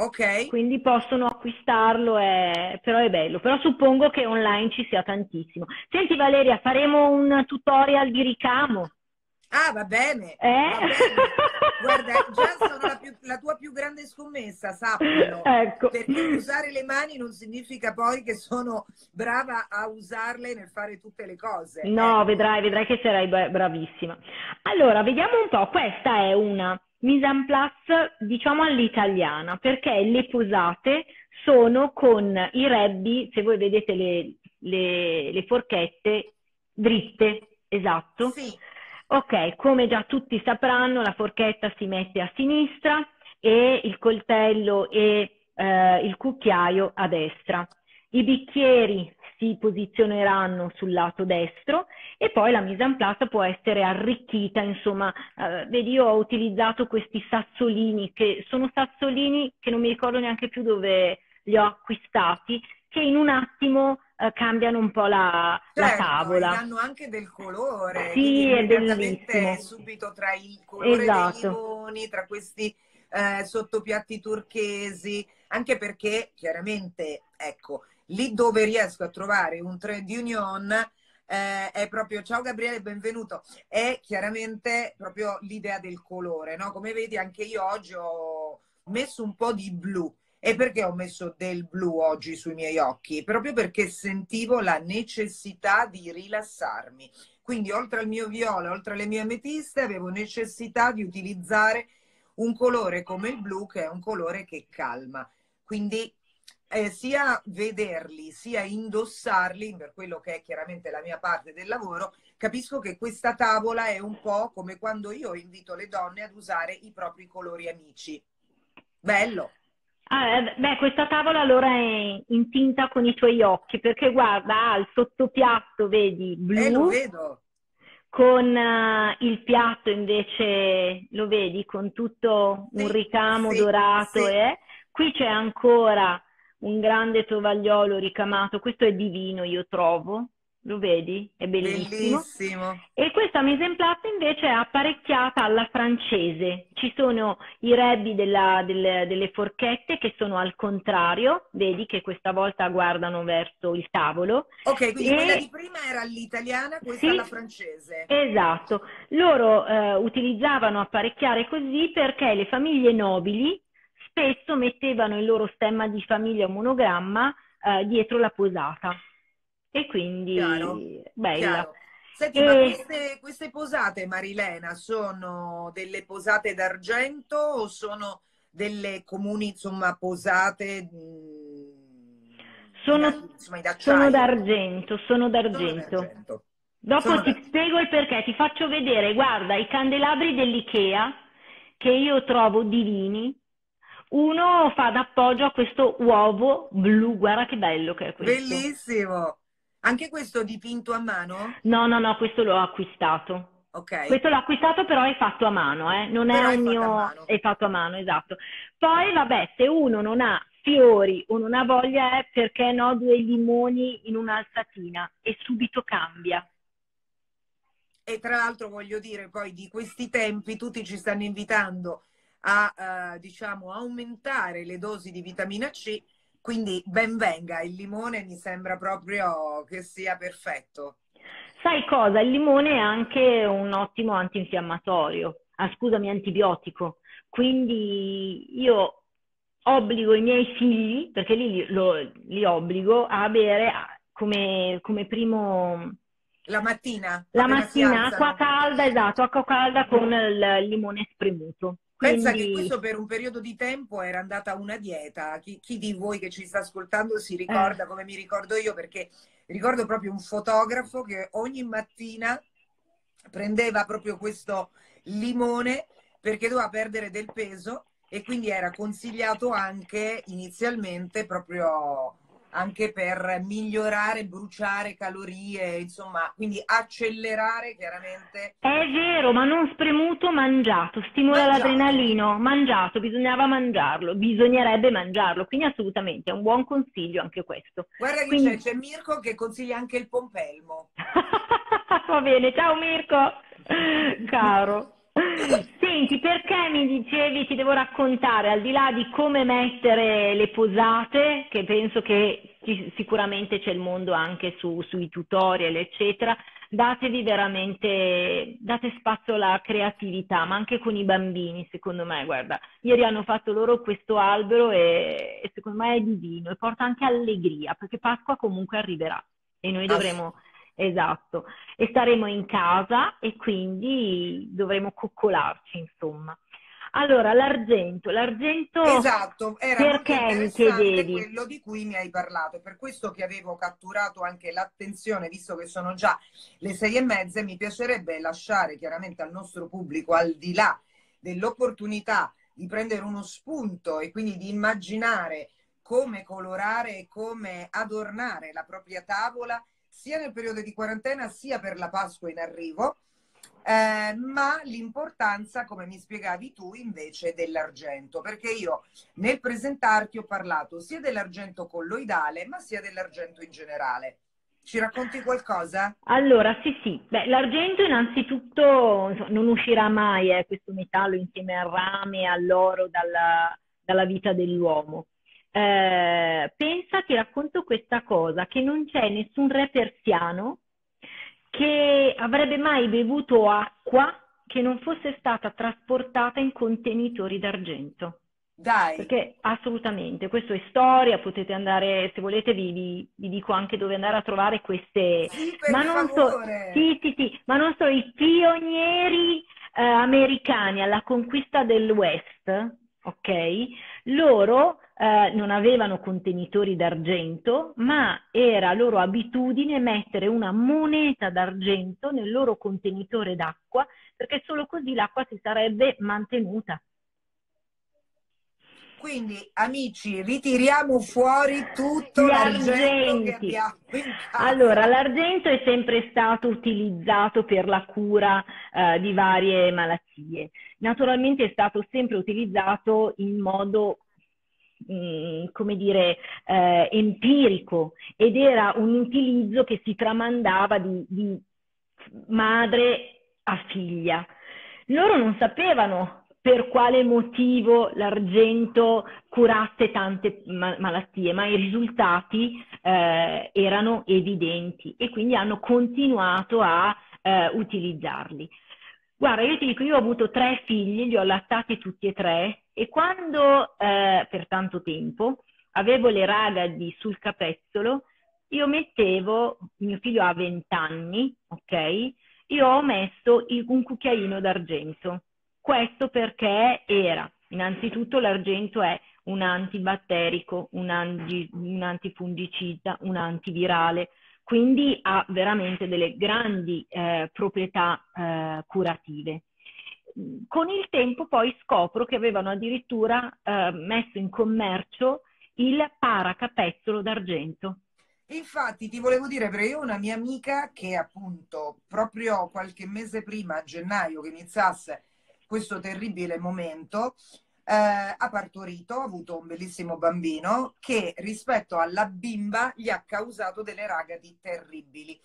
Ok. Quindi possono acquistarlo, è... però è bello. Però suppongo che online ci sia tantissimo. Senti Valeria, faremo un tutorial di ricamo. Ah, va bene. Eh? Va bene. Guarda, già sono la, più, la, tua più grande scommessa, sappilo. Ecco. Perché usare le mani non significa poi che sono brava a usarle nel fare tutte le cose. No, eh. vedrai, vedrai che sarai bravissima. Allora, vediamo un po'. Questa è una mise en place, diciamo all'italiana, perché le posate sono con i rebbi, se voi vedete le, le, le forchette dritte, esatto. Sì. Ok, come già tutti sapranno, la forchetta si mette a sinistra e il coltello e eh, il cucchiaio a destra. I bicchieri si posizioneranno sul lato destro e poi la mise en place può essere arricchita, insomma, eh, vedi io ho utilizzato questi sassolini che sono sassolini che non mi ricordo neanche più dove li ho acquistati, che in un attimo eh, cambiano un po' la, certo, la tavola. hanno anche del colore, sì, è bellissimo. subito tra il colore esatto. dei limoni, tra questi eh, sottopiatti turchesi, anche perché chiaramente, ecco, lì dove riesco a trovare un trade union eh, è proprio ciao Gabriele, benvenuto. È chiaramente proprio l'idea del colore, no? Come vedi, anche io oggi ho messo un po' di blu E perché ho messo del blu oggi sui miei occhi? Proprio perché sentivo la necessità di rilassarmi. Quindi oltre al mio viola, oltre alle mie ametiste, avevo necessità di utilizzare un colore come il blu che è un colore che calma. Quindi eh, sia vederli sia indossarli, per quello che è chiaramente la mia parte del lavoro, capisco che questa tavola è un po' come quando io invito le donne ad usare i propri colori amici. Bello. Ah, eh, beh, questa tavola allora è in tinta con i tuoi occhi, perché guarda, ha il sottopiatto, vedi, blu. Eh, lo vedo. Con uh, il piatto invece, lo vedi, con tutto un sì, ricamo sì, dorato. Sì. Eh? Qui c'è ancora un grande tovagliolo ricamato, questo è divino, io trovo. Lo vedi? È bellissimo. Bellissimo. E questa mise en place invece è apparecchiata alla francese. Ci sono i rebbi della, delle, delle forchette che sono al contrario, vedi che questa volta guardano verso il tavolo. Ok, quindi e... quella di prima era l'italiana, questa sì, alla francese. Esatto. Loro eh, utilizzavano apparecchiare così perché le famiglie nobili spesso mettevano il loro stemma di famiglia o monogramma eh, dietro la posata. E quindi chiaro, bella. Chiaro. Senti, e... ma queste, queste, posate, Marilena, sono delle posate d'argento o sono delle comuni, insomma, posate... Sono, da, insomma, sono d'argento, sono d'argento. Sono d'argento. Dopo sono ti da... spiego il perché, ti faccio vedere, guarda, i candelabri dell'Ikea che io trovo divini, uno fa d'appoggio a questo uovo blu, guarda che bello che è questo. Bellissimo! Anche questo dipinto a mano? No, no, no, questo l'ho acquistato. Ok. Questo l'ho acquistato però è fatto a mano, eh? non però è un mio... È fatto a mano, esatto. Poi vabbè, se uno non ha fiori o non ha voglia è perché no due limoni in un'alzatina e subito cambia. E tra l'altro voglio dire poi di questi tempi tutti ci stanno invitando a eh, diciamo aumentare le dosi di vitamina C quindi ben venga, il limone mi sembra proprio che sia perfetto. Sai cosa? Il limone è anche un ottimo antinfiammatorio, ah, scusami, antibiotico. Quindi io obbligo i miei figli, perché li, lo, li obbligo a bere come, come primo... La mattina? La mattina, acqua calda, esatto, acqua calda con il limone spremuto. Pensa che questo per un periodo di tempo era andata una dieta. Chi, chi di voi che ci sta ascoltando si ricorda eh. come mi ricordo io, perché ricordo proprio un fotografo che ogni mattina prendeva proprio questo limone perché doveva perdere del peso e quindi era consigliato anche inizialmente proprio anche per migliorare, bruciare calorie, insomma, quindi accelerare chiaramente. È vero, ma non spremuto, mangiato, stimola mangiato. l'adrenalino, mangiato, bisognava mangiarlo, bisognerebbe mangiarlo, quindi assolutamente è un buon consiglio anche questo. Guarda che quindi... c'è, c'è Mirko che consiglia anche il pompelmo. Va bene, ciao Mirko, caro. Senti, perché mi dicevi, ti devo raccontare, al di là di come mettere le posate, che penso che ci, sicuramente c'è il mondo anche su, sui tutorial, eccetera, datevi veramente, date spazio alla creatività, ma anche con i bambini, secondo me, guarda, ieri hanno fatto loro questo albero e, e secondo me è divino e porta anche allegria, perché Pasqua comunque arriverà e noi dovremo... Esatto, e staremo in casa e quindi dovremo coccolarci, insomma. Allora, l'argento, l'argento esatto, era perché mi chiedevi? quello di cui mi hai parlato, per questo che avevo catturato anche l'attenzione, visto che sono già le sei e mezza, mi piacerebbe lasciare chiaramente al nostro pubblico, al di là dell'opportunità di prendere uno spunto e quindi di immaginare come colorare e come adornare la propria tavola, sia nel periodo di quarantena sia per la Pasqua in arrivo, eh, ma l'importanza, come mi spiegavi tu, invece dell'argento, perché io nel presentarti ho parlato sia dell'argento colloidale, ma sia dell'argento in generale. Ci racconti qualcosa? Allora, sì, sì. Beh, l'argento innanzitutto non uscirà mai eh, questo metallo insieme al rame e all'oro dalla, dalla vita dell'uomo. Eh, pensa, ti racconto questa cosa, che non c'è nessun re persiano che avrebbe mai bevuto acqua che non fosse stata trasportata in contenitori d'argento. Dai. Perché assolutamente, questo è storia, potete andare, se volete vi, vi, vi dico anche dove andare a trovare queste... Sì, ma non so, sì, sì, sì, ma non solo i pionieri eh, americani alla conquista del West, ok? Loro eh, non avevano contenitori d'argento, ma era loro abitudine mettere una moneta d'argento nel loro contenitore d'acqua, perché solo così l'acqua si sarebbe mantenuta. Quindi, amici, ritiriamo fuori tutto Gli l'argento. Allora, l'argento è sempre stato utilizzato per la cura eh, di varie malattie. Naturalmente è stato sempre utilizzato in modo, come dire, eh, empirico ed era un utilizzo che si tramandava di, di madre a figlia. Loro non sapevano per quale motivo l'argento curasse tante ma- malattie, ma i risultati eh, erano evidenti e quindi hanno continuato a eh, utilizzarli. Guarda, io ti dico, io ho avuto tre figli, li ho allattati tutti e tre e quando eh, per tanto tempo avevo le ragadi sul capezzolo, io mettevo, mio figlio ha 20 anni, ok? Io ho messo il- un cucchiaino d'argento. Questo perché era, innanzitutto l'argento è un antibatterico, un, anti- un antifungicida, un antivirale, quindi ha veramente delle grandi eh, proprietà eh, curative. Con il tempo poi scopro che avevano addirittura eh, messo in commercio il paracapezzolo d'argento. Infatti, ti volevo dire, perché io ho una mia amica che appunto proprio qualche mese prima, a gennaio, che iniziasse questo terribile momento, eh, ha partorito, ha avuto un bellissimo bambino che rispetto alla bimba gli ha causato delle ragadi terribili.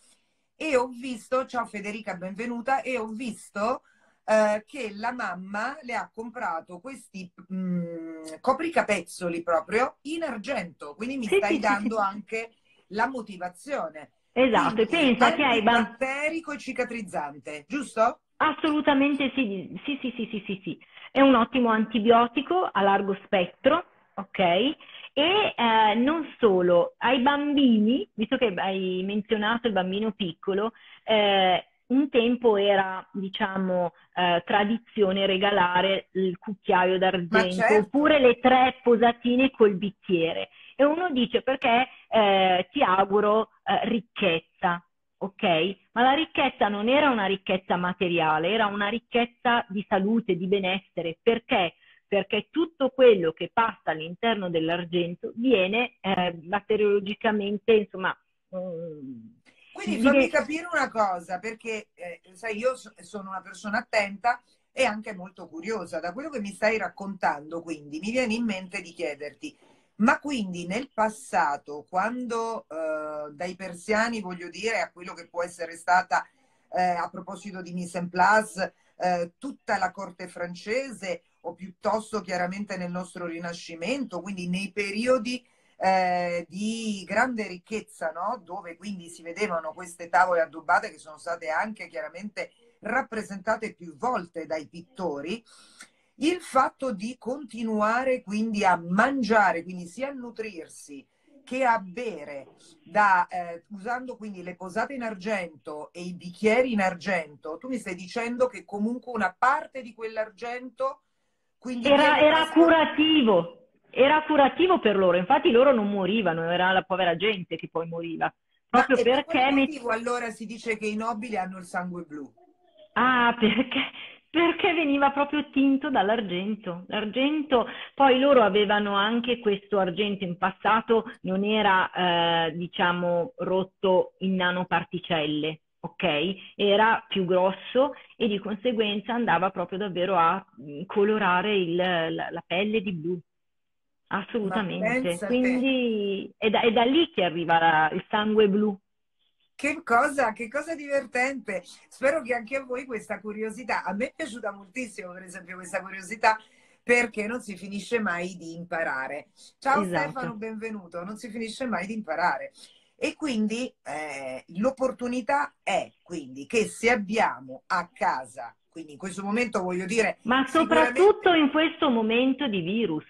E ho visto, ciao Federica, benvenuta, e ho visto eh, che la mamma le ha comprato questi mh, copricapezzoli proprio in argento, quindi mi Sì, stai sì, dando sì. anche la motivazione. Esatto, e pensa che ai bambini... antibatterico e cicatrizzante, giusto? Assolutamente sì, sì, sì, sì, sì, sì, sì. È un ottimo antibiotico a largo spettro, ok? E eh, non solo, ai bambini, visto che hai menzionato il bambino piccolo, eh, un tempo era, diciamo, eh, tradizione regalare il cucchiaio d'argento certo. oppure le tre posatine col bicchiere. E uno dice perché eh, ti auguro eh, ricchezza, ok? Ma la ricchezza non era una ricchezza materiale, era una ricchezza di salute, di benessere. Perché? Perché tutto quello che passa all'interno dell'argento viene eh, batteriologicamente, insomma, mm, Quindi fammi capire una cosa, perché eh, sai, io so- sono una persona attenta e anche molto curiosa. Da quello che mi stai raccontando, quindi, mi viene in mente di chiederti, ma quindi nel passato, quando eh, dai persiani, voglio dire, a quello che può essere stata, eh, a proposito di mise en place, eh, tutta la corte francese, o piuttosto chiaramente nel nostro Rinascimento, quindi nei periodi eh, di grande ricchezza, no? dove quindi si vedevano queste tavole addobbate che sono state anche chiaramente rappresentate più volte dai pittori, il fatto di continuare quindi a mangiare, quindi sia a nutrirsi che a bere, da, eh, usando quindi le posate in argento e i bicchieri in argento, tu mi stai dicendo che comunque una parte di quell'argento quindi Era, era curativo, era curativo per loro, infatti loro non morivano, era la povera gente che poi moriva, Ma proprio per perché... met- motivo allora si dice che i nobili hanno il sangue blu? Ah, perché, perché veniva proprio tinto dall'argento. L'argento, poi loro avevano anche questo argento in passato, non era, eh, diciamo, rotto in nanoparticelle, ok? Era più grosso e di conseguenza andava proprio davvero a mm, colorare il- la, la pelle di blu. Assolutamente. Quindi è da, è da lì che arriva la- il sangue blu. Che cosa, che cosa divertente! Spero che anche a voi questa curiosità, a me è piaciuta moltissimo per esempio questa curiosità perché non si finisce mai di imparare. Ciao Esatto. Stefano, benvenuto, non si finisce mai di imparare. E quindi eh, l'opportunità è quindi che se abbiamo a casa Quindi in questo momento voglio dire... Ma soprattutto in questo momento di virus.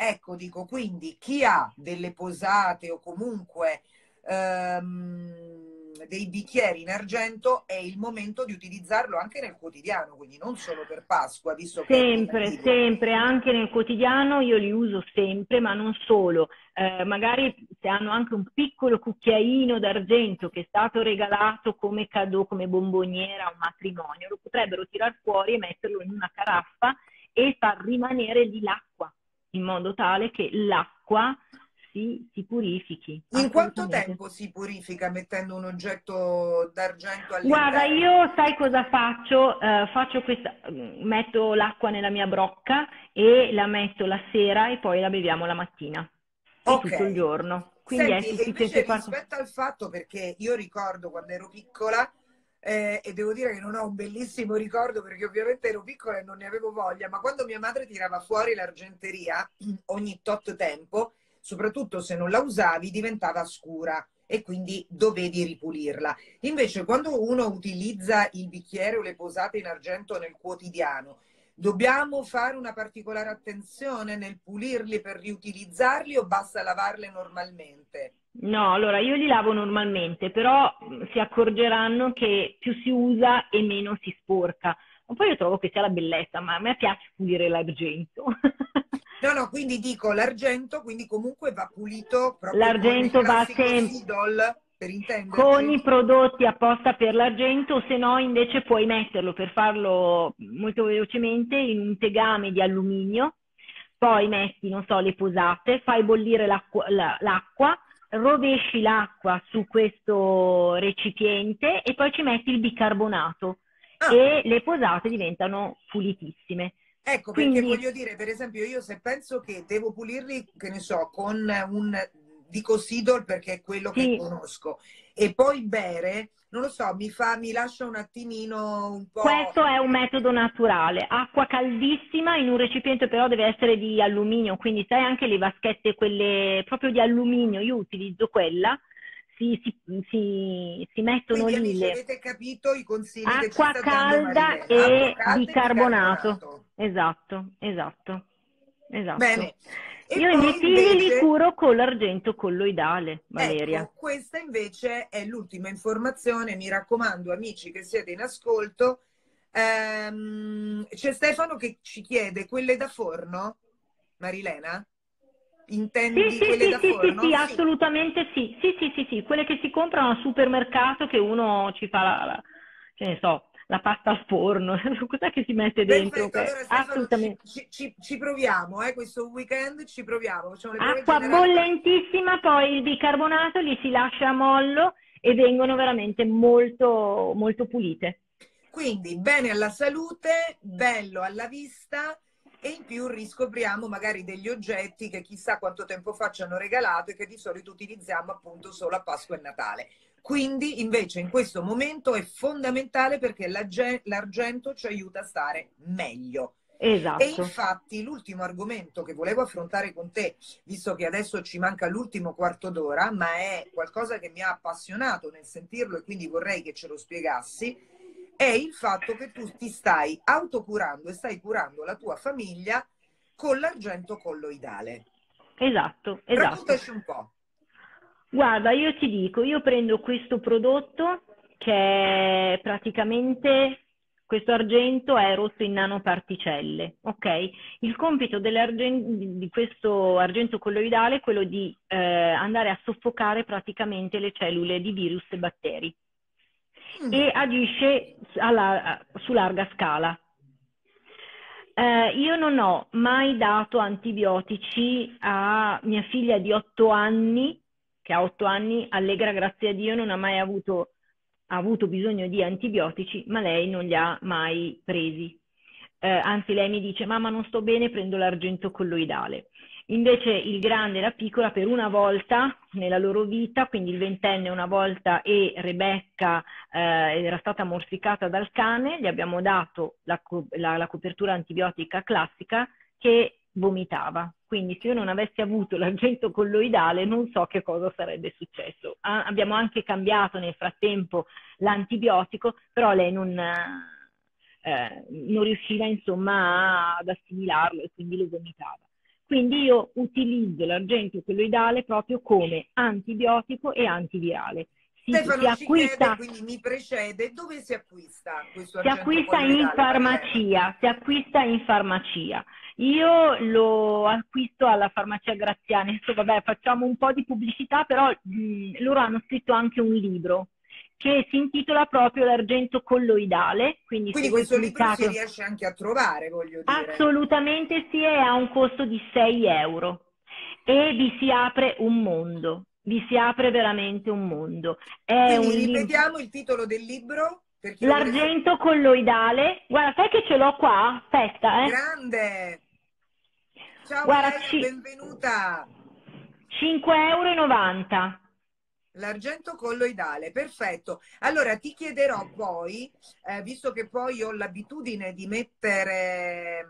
Ecco, dico, quindi chi ha delle posate o comunque ehm, dei bicchieri in argento è il momento di utilizzarlo anche nel quotidiano, quindi non solo per Pasqua, visto che... Sempre, sempre, anche nel quotidiano io li uso sempre, ma non solo. Eh, magari se hanno anche un piccolo cucchiaino d'argento che è stato regalato come cadeau, come bomboniera a un matrimonio, lo potrebbero tirar fuori e metterlo in una caraffa e far rimanere lì l'acqua in modo tale che l'acqua si, si purifichi. In quanto tempo si purifica mettendo un oggetto d'argento all'interno? Guarda, io sai cosa faccio? Uh, faccio questa, metto l'acqua nella mia brocca e la metto la sera e poi la beviamo la mattina. Okay. Tutto il giorno. Quindi Senti, è sufficiente rispetto al fatto perché io ricordo quando ero piccola eh, e devo dire che non ho un bellissimo ricordo perché ovviamente ero piccola e non ne avevo voglia, ma quando mia madre tirava fuori l'argenteria ogni tot tempo, soprattutto se non la usavi, diventava scura e quindi dovevi ripulirla. Invece quando uno utilizza il bicchiere o le posate in argento nel quotidiano, dobbiamo fare una particolare attenzione nel pulirli per riutilizzarli o basta lavarle normalmente? No, allora io li lavo normalmente, però si accorgeranno che più si usa e meno si sporca. Ma poi io trovo che sia la bellezza, ma a me piace pulire l'argento. no, no, quindi dico l'argento, quindi comunque va pulito proprio L'argento va sempre con i prodotti apposta per l'argento, se no invece puoi metterlo per farlo molto velocemente in un tegame di alluminio, poi metti, non so, le posate, fai bollire l'acqua, l'acqua rovesci l'acqua su questo recipiente e poi ci metti il bicarbonato ah. e le posate diventano pulitissime. Ecco, Quindi... perché voglio dire, per esempio, io se penso che devo pulirli, che ne so, con un dico Sidol perché è quello sì. che conosco, e poi bere, non lo so, mi, fa, mi lascia un attimino un po'... Questo è un metodo naturale, acqua caldissima in un recipiente però deve essere di alluminio, quindi sai anche le vaschette quelle proprio di alluminio, io utilizzo quella, si, si, si, si mettono quindi, lì amici, avete capito i consigli acqua calda e bicarbonato. Esatto, esatto. Esatto. Bene. E Io i miei figli invece... li curo con l'argento colloidale, Valeria. Ecco, questa invece è l'ultima informazione, mi raccomando amici che siete in ascolto. Ehm, c'è Stefano che ci chiede quelle da forno, Marilena? Intendi sì, quelle sì, da sì, forno? Sì, sì, assolutamente sì. Sì, sì, sì, sì, quelle che si comprano al supermercato che uno ci fa la, la che ne so, la pasta al forno, cos'è che si mette dentro? Perfetto, allora, Assolutamente. Ci, ci, ci proviamo, eh, questo weekend ci proviamo. Acqua bollentissima, poi il bicarbonato li si lascia a mollo e vengono veramente molto, molto pulite. Quindi bene alla salute, bello alla vista e in più riscopriamo magari degli oggetti che chissà quanto tempo fa ci hanno regalato e che di solito utilizziamo appunto solo a Pasqua e Natale. Quindi invece in questo momento è fondamentale perché l'argento ci aiuta a stare meglio. Esatto. E infatti l'ultimo argomento che volevo affrontare con te, visto che adesso ci manca l'ultimo quarto d'ora, ma è qualcosa che mi ha appassionato nel sentirlo e quindi vorrei che ce lo spiegassi, è il fatto che tu ti stai autocurando e stai curando la tua famiglia con l'argento colloidale. Esatto, esatto. Raccontaci un po'. Guarda, io ti dico, io prendo questo prodotto che è praticamente questo argento è rotto in nanoparticelle, ok? Il compito di questo argento colloidale è quello di eh, andare a soffocare praticamente le cellule di virus e batteri mm. e agisce alla, su larga scala. Eh, io non ho mai dato antibiotici a mia figlia di 8 anni che ha otto anni, allegra grazie a Dio, non ha mai avuto, ha avuto bisogno di antibiotici, ma lei non li ha mai presi. Eh, anzi, lei mi dice, mamma non sto bene, prendo l'argento colloidale. Invece il grande e la piccola per una volta nella loro vita, quindi il ventenne una volta e Rebecca eh, era stata morsicata dal cane, gli abbiamo dato la, la, la copertura antibiotica classica che vomitava. Quindi se io non avessi avuto l'argento colloidale non so che cosa sarebbe successo. Ah, abbiamo anche cambiato nel frattempo l'antibiotico, però lei non, eh, non riusciva insomma ad assimilarlo e quindi lo vomitava. Quindi io utilizzo l'argento colloidale proprio come antibiotico e antivirale. Si, Stefano si acquista, chiede, quindi mi precede, dove si acquista questo Si acquista in farmacia, si acquista in farmacia. Io lo acquisto alla farmacia Graziani, adesso vabbè facciamo un po' di pubblicità, però mh, loro hanno scritto anche un libro che si intitola proprio L'argento colloidale. Quindi, quindi questo libro si riesce anche a trovare, voglio dire. Assolutamente sì, e ha un costo di 6 euro e vi si apre un mondo, vi si apre veramente un mondo. È quindi un ripetiamo lib- il titolo del libro? L'argento vuole... colloidale, guarda, sai che ce l'ho qua? Aspetta, eh. Grande! Ciao, Guarda, Mireia, ci... benvenuta! 5,90 euro. L'argento colloidale, perfetto. Allora ti chiederò poi, eh, visto che poi ho l'abitudine di mettere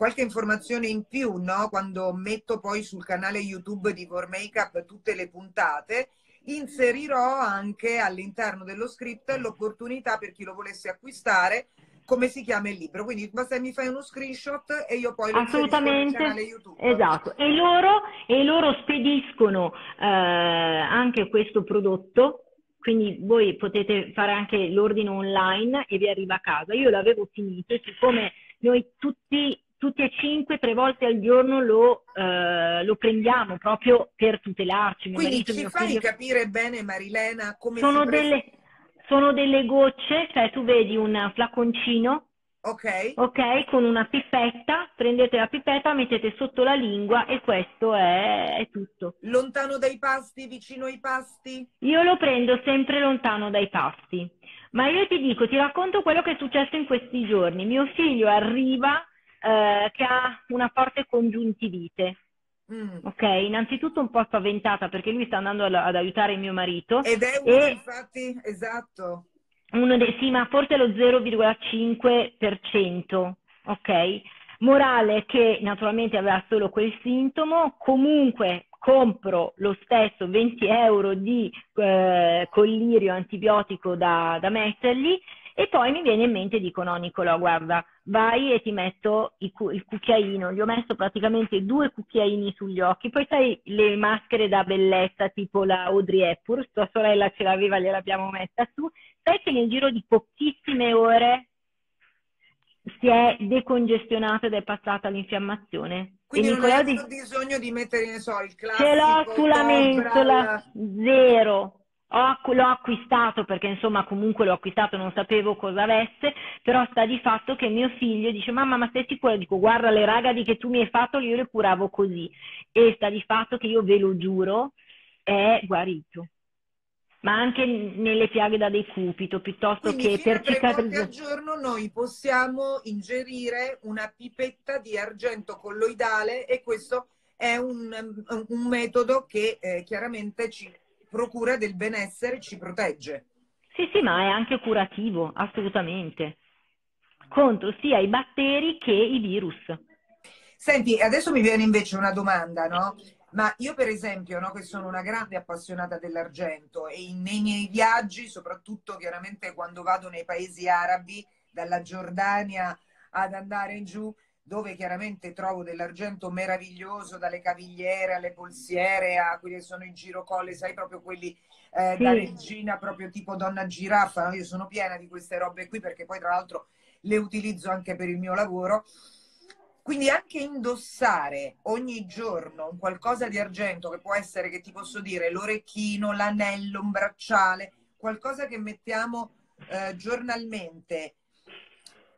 qualche informazione in più, no? Quando metto poi sul canale YouTube di For Makeup tutte le puntate, inserirò anche all'interno dello script l'opportunità per chi lo volesse acquistare come si chiama il libro. Quindi basta mi fai uno screenshot e io poi lo Assolutamente. canale YouTube. Esatto. E loro, e loro spediscono eh, anche questo prodotto. Quindi voi potete fare anche l'ordine online e vi arriva a casa. Io l'avevo finito e siccome noi tutti tutti e cinque, tre volte al giorno lo, eh, lo prendiamo proprio per tutelarci. Mio Quindi marito, ci fai figlio... capire bene, Marilena, come sono si delle, sono delle gocce, cioè tu vedi un flaconcino, ok, ok, con una pipetta, prendete la pipetta, mettete sotto la lingua e questo è, è tutto. Lontano dai pasti, vicino ai pasti? Io lo prendo sempre lontano dai pasti. Ma io ti dico, ti racconto quello che è successo in questi giorni. Mio figlio arriva eh, che ha una forte congiuntivite. Mm. Ok, innanzitutto un po' spaventata perché lui sta andando ad, ad aiutare mio marito. Ed è uno, e... infatti, esatto. Uno dei, sì, ma forse lo 0,5%, ok? Morale che naturalmente aveva solo quel sintomo, comunque compro lo stesso 20 euro di eh, collirio antibiotico da, da mettergli e poi mi viene in mente e dico no Nicolò guarda vai e ti metto cu- il cucchiaino, gli ho messo praticamente due cucchiaini sugli occhi, poi sai le maschere da bellezza tipo la Audrey Hepburn, tua sorella ce l'aveva, gliel'abbiamo messa su, sai che nel giro di pochissime ore si è decongestionata ed è passata l'infiammazione. Quindi e non hai di... bisogno di mettere, ne so, il classico... Ce l'ho sulla mensola, zero l'ho acquistato perché insomma comunque l'ho acquistato, non sapevo cosa avesse, però sta di fatto che mio figlio dice mamma ma sei sicura? Dico guarda le ragadi che tu mi hai fatto io le curavo così e sta di fatto che io ve lo giuro è guarito. Ma anche nelle piaghe da decupito, piuttosto Quindi che per cicatrizzare. al giorno noi possiamo ingerire una pipetta di argento colloidale e questo è un, un metodo che eh, chiaramente ci procura del benessere, ci protegge. Sì, sì, ma è anche curativo, assolutamente, contro sia i batteri che i virus. Senti, adesso mi viene invece una domanda, no? Ma io per esempio, no, che sono una grande appassionata dell'argento e nei miei viaggi, soprattutto chiaramente quando vado nei paesi arabi, dalla Giordania ad andare giù, dove chiaramente trovo dell'argento meraviglioso, dalle cavigliere alle polsiere, a quelli che sono i girocolle, sai proprio quelli eh, sì. da regina, proprio tipo donna giraffa. No? Io sono piena di queste robe qui perché poi tra l'altro le utilizzo anche per il mio lavoro. Quindi anche indossare ogni giorno un qualcosa di argento, che può essere, che ti posso dire, l'orecchino, l'anello, un bracciale, qualcosa che mettiamo eh, giornalmente,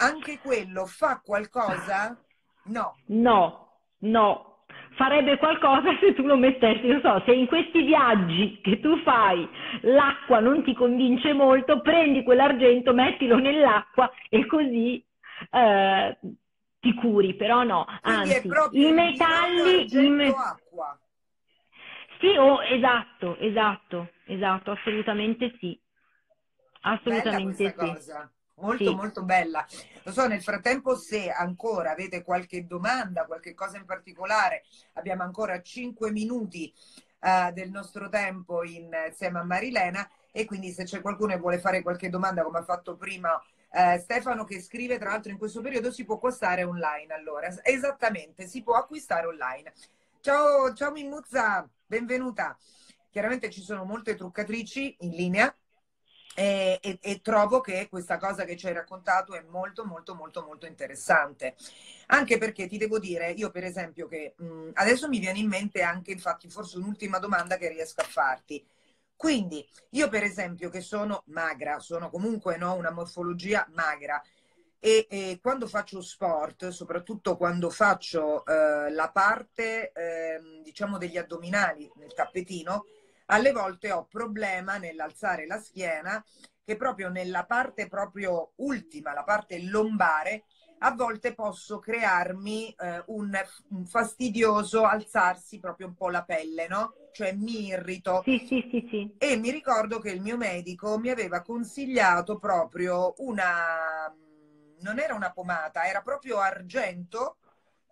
anche quello fa qualcosa? No. No, no. Farebbe qualcosa se tu lo mettessi, non so, se in questi viaggi che tu fai l'acqua non ti convince molto, prendi quell'argento, mettilo nell'acqua e così eh, ti curi, però no, Quindi anzi, i metalli... I me... acqua. Sì, oh, esatto, esatto, esatto, assolutamente sì. Assolutamente sì. Cosa molto sì. molto bella. Lo so, nel frattempo se ancora avete qualche domanda, qualche cosa in particolare, abbiamo ancora 5 minuti uh, del nostro tempo insieme a Marilena e quindi se c'è qualcuno che vuole fare qualche domanda come ha fatto prima Eh, Stefano che scrive, tra l'altro in questo periodo si può acquistare online, allora, esattamente, si può acquistare online. Ciao, ciao Mimuzza, benvenuta. Chiaramente ci sono molte truccatrici in linea, e, e, e, trovo che questa cosa che ci hai raccontato è molto molto molto molto interessante. Anche perché ti devo dire io per esempio che mh, adesso mi viene in mente anche infatti forse un'ultima domanda che riesco a farti. Quindi io per esempio che sono magra sono comunque no, una morfologia magra e, e, quando faccio sport, soprattutto quando faccio eh, la parte eh, diciamo degli addominali nel tappetino, alle volte ho problema nell'alzare la schiena che proprio nella parte proprio ultima, la parte lombare, a volte posso crearmi eh, un, un, fastidioso alzarsi proprio un po' la pelle, no? Cioè mi irrito. Sì, sì, sì, sì. E mi ricordo che il mio medico mi aveva consigliato proprio una, non era una pomata, era proprio argento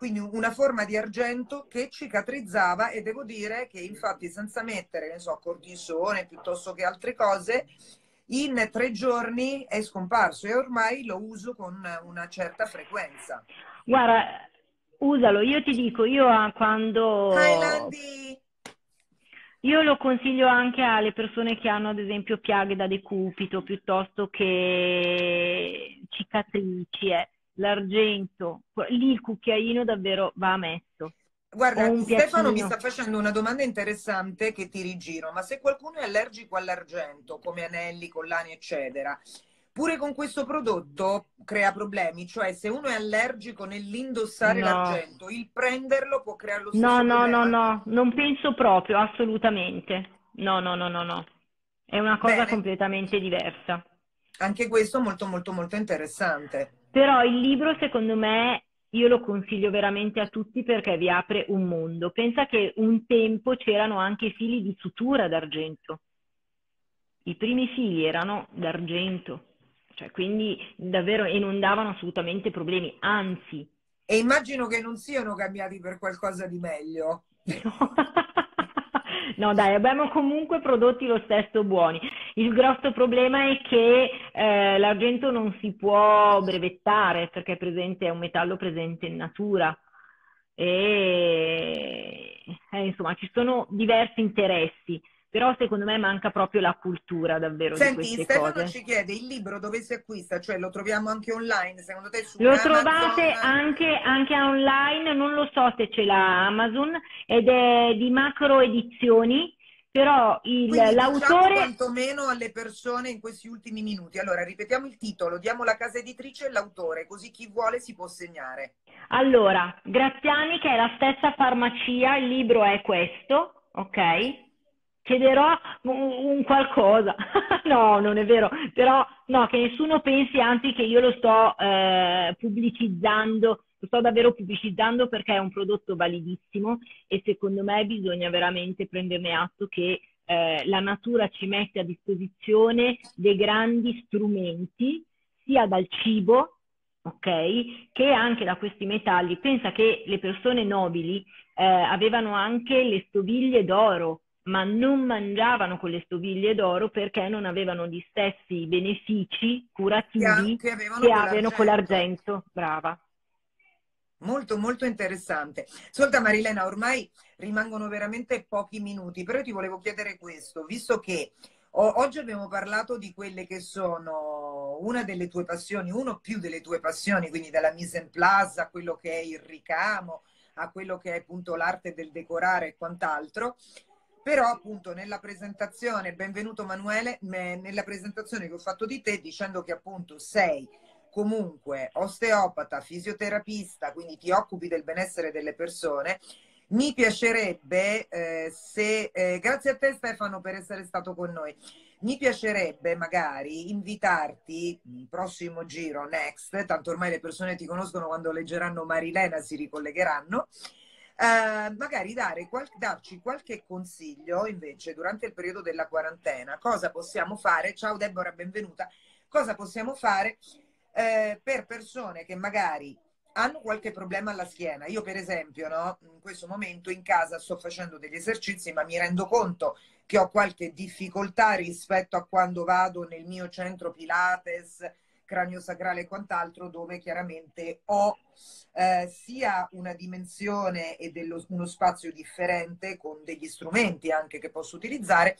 quindi una forma di argento che cicatrizzava e devo dire che infatti senza mettere, ne so, cortisone piuttosto che altre cose, in tre giorni è scomparso e ormai lo uso con una certa frequenza. Guarda, usalo, io ti dico, io quando... Highlandy! Io lo consiglio anche alle persone che hanno ad esempio piaghe da decupito piuttosto che cicatrici. Eh l'argento, lì il cucchiaino davvero va messo. Guarda, Stefano mi sta facendo una domanda interessante che ti rigiro, ma se qualcuno è allergico all'argento, come anelli, collani, eccetera, pure con questo prodotto crea problemi, cioè se uno è allergico nell'indossare no. l'argento, il prenderlo può creare lo stesso no, no, problema? No, no, no, non penso proprio, assolutamente. No, no, no, no, no. È una cosa Bene. completamente diversa. Anche questo molto, molto, molto interessante. Però il libro, secondo me, io lo consiglio veramente a tutti perché vi apre un mondo. Pensa che un tempo c'erano anche fili di sutura d'argento. I primi fili erano d'argento, cioè quindi davvero e non davano assolutamente problemi, anzi. E immagino che non siano cambiati per qualcosa di meglio. No. No, dai, abbiamo comunque prodotti lo stesso buoni. Il grosso problema è che eh, l'argento non si può brevettare perché è, presente, è un metallo presente in natura. E eh, insomma, ci sono diversi interessi però secondo me manca proprio la cultura davvero Senti, di queste Stefano cose. ci chiede il libro dove si acquista, cioè lo troviamo anche online, secondo te su Lo Amazon? trovate anche, anche, online, non lo so se ce l'ha Amazon, ed è di macro edizioni, però il, Quindi, l'autore... Diciamo quantomeno alle persone in questi ultimi minuti. Allora, ripetiamo il titolo, diamo la casa editrice e l'autore, così chi vuole si può segnare. Allora, Graziani che è la stessa farmacia, il libro è questo, ok? Chiederò un, qualcosa. no, non è vero, però no, che nessuno pensi anzi che io lo sto eh, pubblicizzando, lo sto davvero pubblicizzando perché è un prodotto validissimo e secondo me bisogna veramente prenderne atto che eh, la natura ci mette a disposizione dei grandi strumenti, sia dal cibo, ok, che anche da questi metalli. Pensa che le persone nobili eh, avevano anche le stoviglie d'oro ma non mangiavano con le stoviglie d'oro perché non avevano gli stessi benefici curativi che, avevano, che avevano con l'argento. Brava. Molto, molto interessante. Ascolta Marilena, ormai rimangono veramente pochi minuti, però ti volevo chiedere questo, visto che oggi abbiamo parlato di quelle che sono una delle tue passioni, uno più delle tue passioni, quindi dalla mise en place a quello che è il ricamo, a quello che è appunto l'arte del decorare e quant'altro. Però appunto nella presentazione, benvenuto Manuele, nella presentazione che ho fatto di te dicendo che appunto sei comunque osteopata, fisioterapista, quindi ti occupi del benessere delle persone, mi piacerebbe eh, se, eh, grazie a te Stefano per essere stato con noi, mi piacerebbe magari invitarti il prossimo giro, next, tanto ormai le persone ti conoscono quando leggeranno Marilena si ricollegheranno, eh, magari dare qual- darci qualche consiglio invece durante il periodo della quarantena, cosa possiamo fare, ciao Deborah, benvenuta, cosa possiamo fare eh, per persone che magari hanno qualche problema alla schiena. Io per esempio no, in questo momento in casa sto facendo degli esercizi ma mi rendo conto che ho qualche difficoltà rispetto a quando vado nel mio centro Pilates cranio sacrale e quant'altro, dove chiaramente ho eh, sia una dimensione e dello, uno spazio differente con degli strumenti anche che posso utilizzare,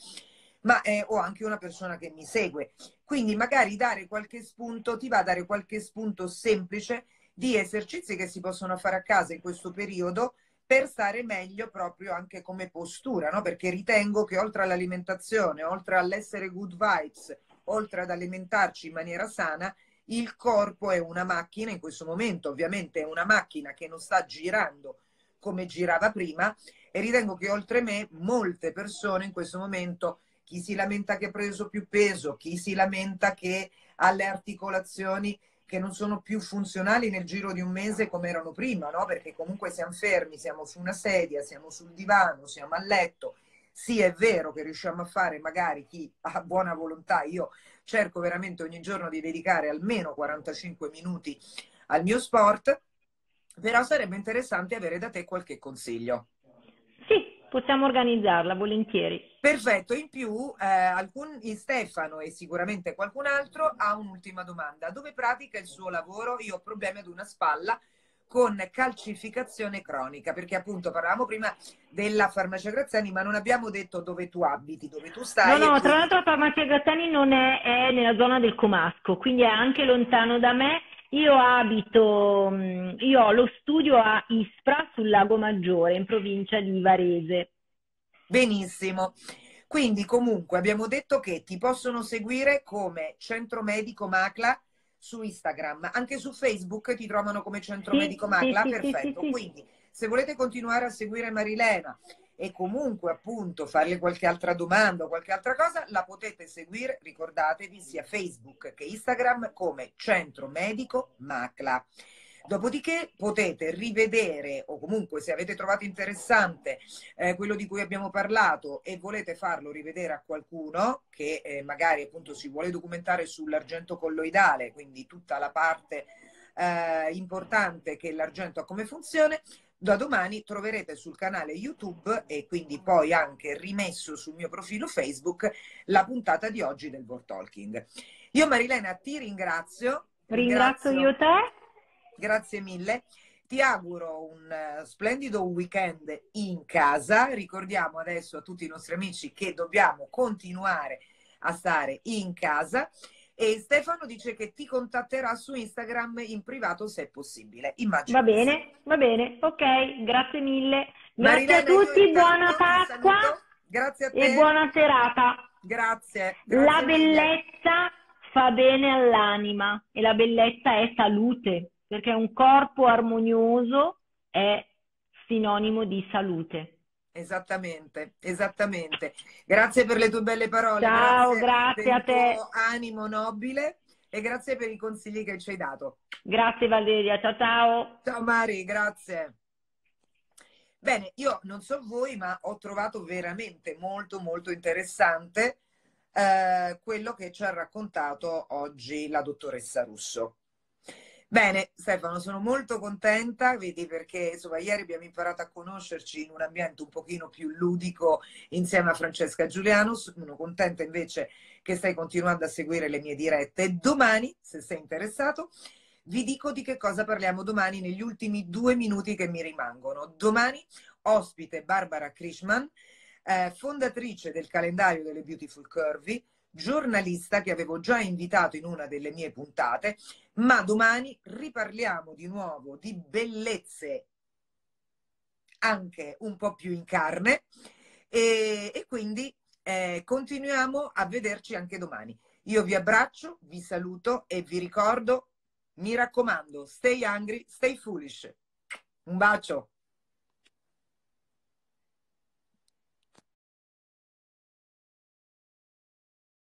ma eh, ho anche una persona che mi segue. Quindi magari dare qualche spunto, ti va a dare qualche spunto semplice di esercizi che si possono fare a casa in questo periodo per stare meglio proprio anche come postura, no? Perché ritengo che oltre all'alimentazione, oltre all'essere good vibes, oltre ad alimentarci in maniera sana, il corpo è una macchina in questo momento, ovviamente è una macchina che non sta girando come girava prima e ritengo che oltre me molte persone in questo momento chi si lamenta che ha preso più peso, chi si lamenta che ha le articolazioni che non sono più funzionali nel giro di un mese come erano prima, no? Perché comunque siamo fermi, siamo su una sedia, siamo sul divano, siamo a letto. Sì, è vero che riusciamo a fare, magari chi ha buona volontà, io cerco veramente ogni giorno di dedicare almeno 45 minuti al mio sport, però sarebbe interessante avere da te qualche consiglio. Sì, possiamo organizzarla volentieri. Perfetto, in più eh, alcun, Stefano e sicuramente qualcun altro ha un'ultima domanda. Dove pratica il suo lavoro? Io ho problemi ad una spalla con calcificazione cronica, perché appunto parlavamo prima della farmacia Graziani, ma non abbiamo detto dove tu abiti, dove tu stai. No, no, tra l'altro la farmacia Graziani non è, è nella zona del Comasco, quindi è anche lontano da me. Io abito, mm, io ho lo studio a Ispra sul Lago Maggiore, in provincia di Varese. Benissimo. Quindi comunque abbiamo detto che ti possono seguire come Centro Medico Macla su Instagram, anche su Facebook ti trovano come Centro Sì, Medico Macla, sì, perfetto. Quindi se volete continuare a seguire Marilena e comunque appunto farle qualche altra domanda o qualche altra cosa, la potete seguire, ricordatevi, sia Facebook che Instagram come Centro Medico Macla. Dopodiché potete rivedere o comunque se avete trovato interessante eh, quello di cui abbiamo parlato e volete farlo rivedere a qualcuno che eh, magari appunto si vuole documentare sull'argento colloidale, quindi tutta la parte eh, importante che l'argento ha come funzione, da domani troverete sul canale YouTube e quindi poi anche rimesso sul mio profilo Facebook la puntata di oggi del Board Talking. Io Marilena ti ringrazio. Ringrazio io te. Grazie mille. Ti auguro un eh, splendido weekend in casa. Ricordiamo adesso a tutti i nostri amici che dobbiamo continuare a stare in casa. E Stefano dice che ti contatterà su Instagram in privato se è possibile. Immagino. Va bene, va bene, ok, grazie mille. Grazie Marilena, a tutti, buona Pasqua. Grazie a te. e buona serata. Grazie. La Grazie mille. bellezza fa bene all'anima e la bellezza è salute, perché un corpo armonioso è sinonimo di salute. Esattamente, esattamente. Grazie per le tue belle parole. Ciao, grazie del a te. animo nobile e grazie per i consigli che ci hai dato. Grazie Valeria, ciao ciao. Ciao Mari, grazie. Bene, io non so voi, ma ho trovato veramente molto molto interessante eh, quello che ci ha raccontato oggi la dottoressa Russo. Bene, Stefano, sono molto contenta, vedi, perché insomma, ieri abbiamo imparato a conoscerci in un ambiente un pochino più ludico insieme a Francesca Giuliano. Sono contenta invece che stai continuando a seguire le mie dirette. Domani, se sei interessato, vi dico di che cosa parliamo domani negli ultimi due minuti che mi rimangono. Domani ospite Barbara Krishman, eh, fondatrice del calendario delle Beautiful Curvy, giornalista che avevo già invitato in una delle mie puntate, ma domani riparliamo di nuovo di bellezze anche un po' più in carne e, e quindi eh, continuiamo a vederci anche domani. Io vi abbraccio, vi saluto e vi ricordo, mi raccomando, stay hungry, stay foolish. Un bacio.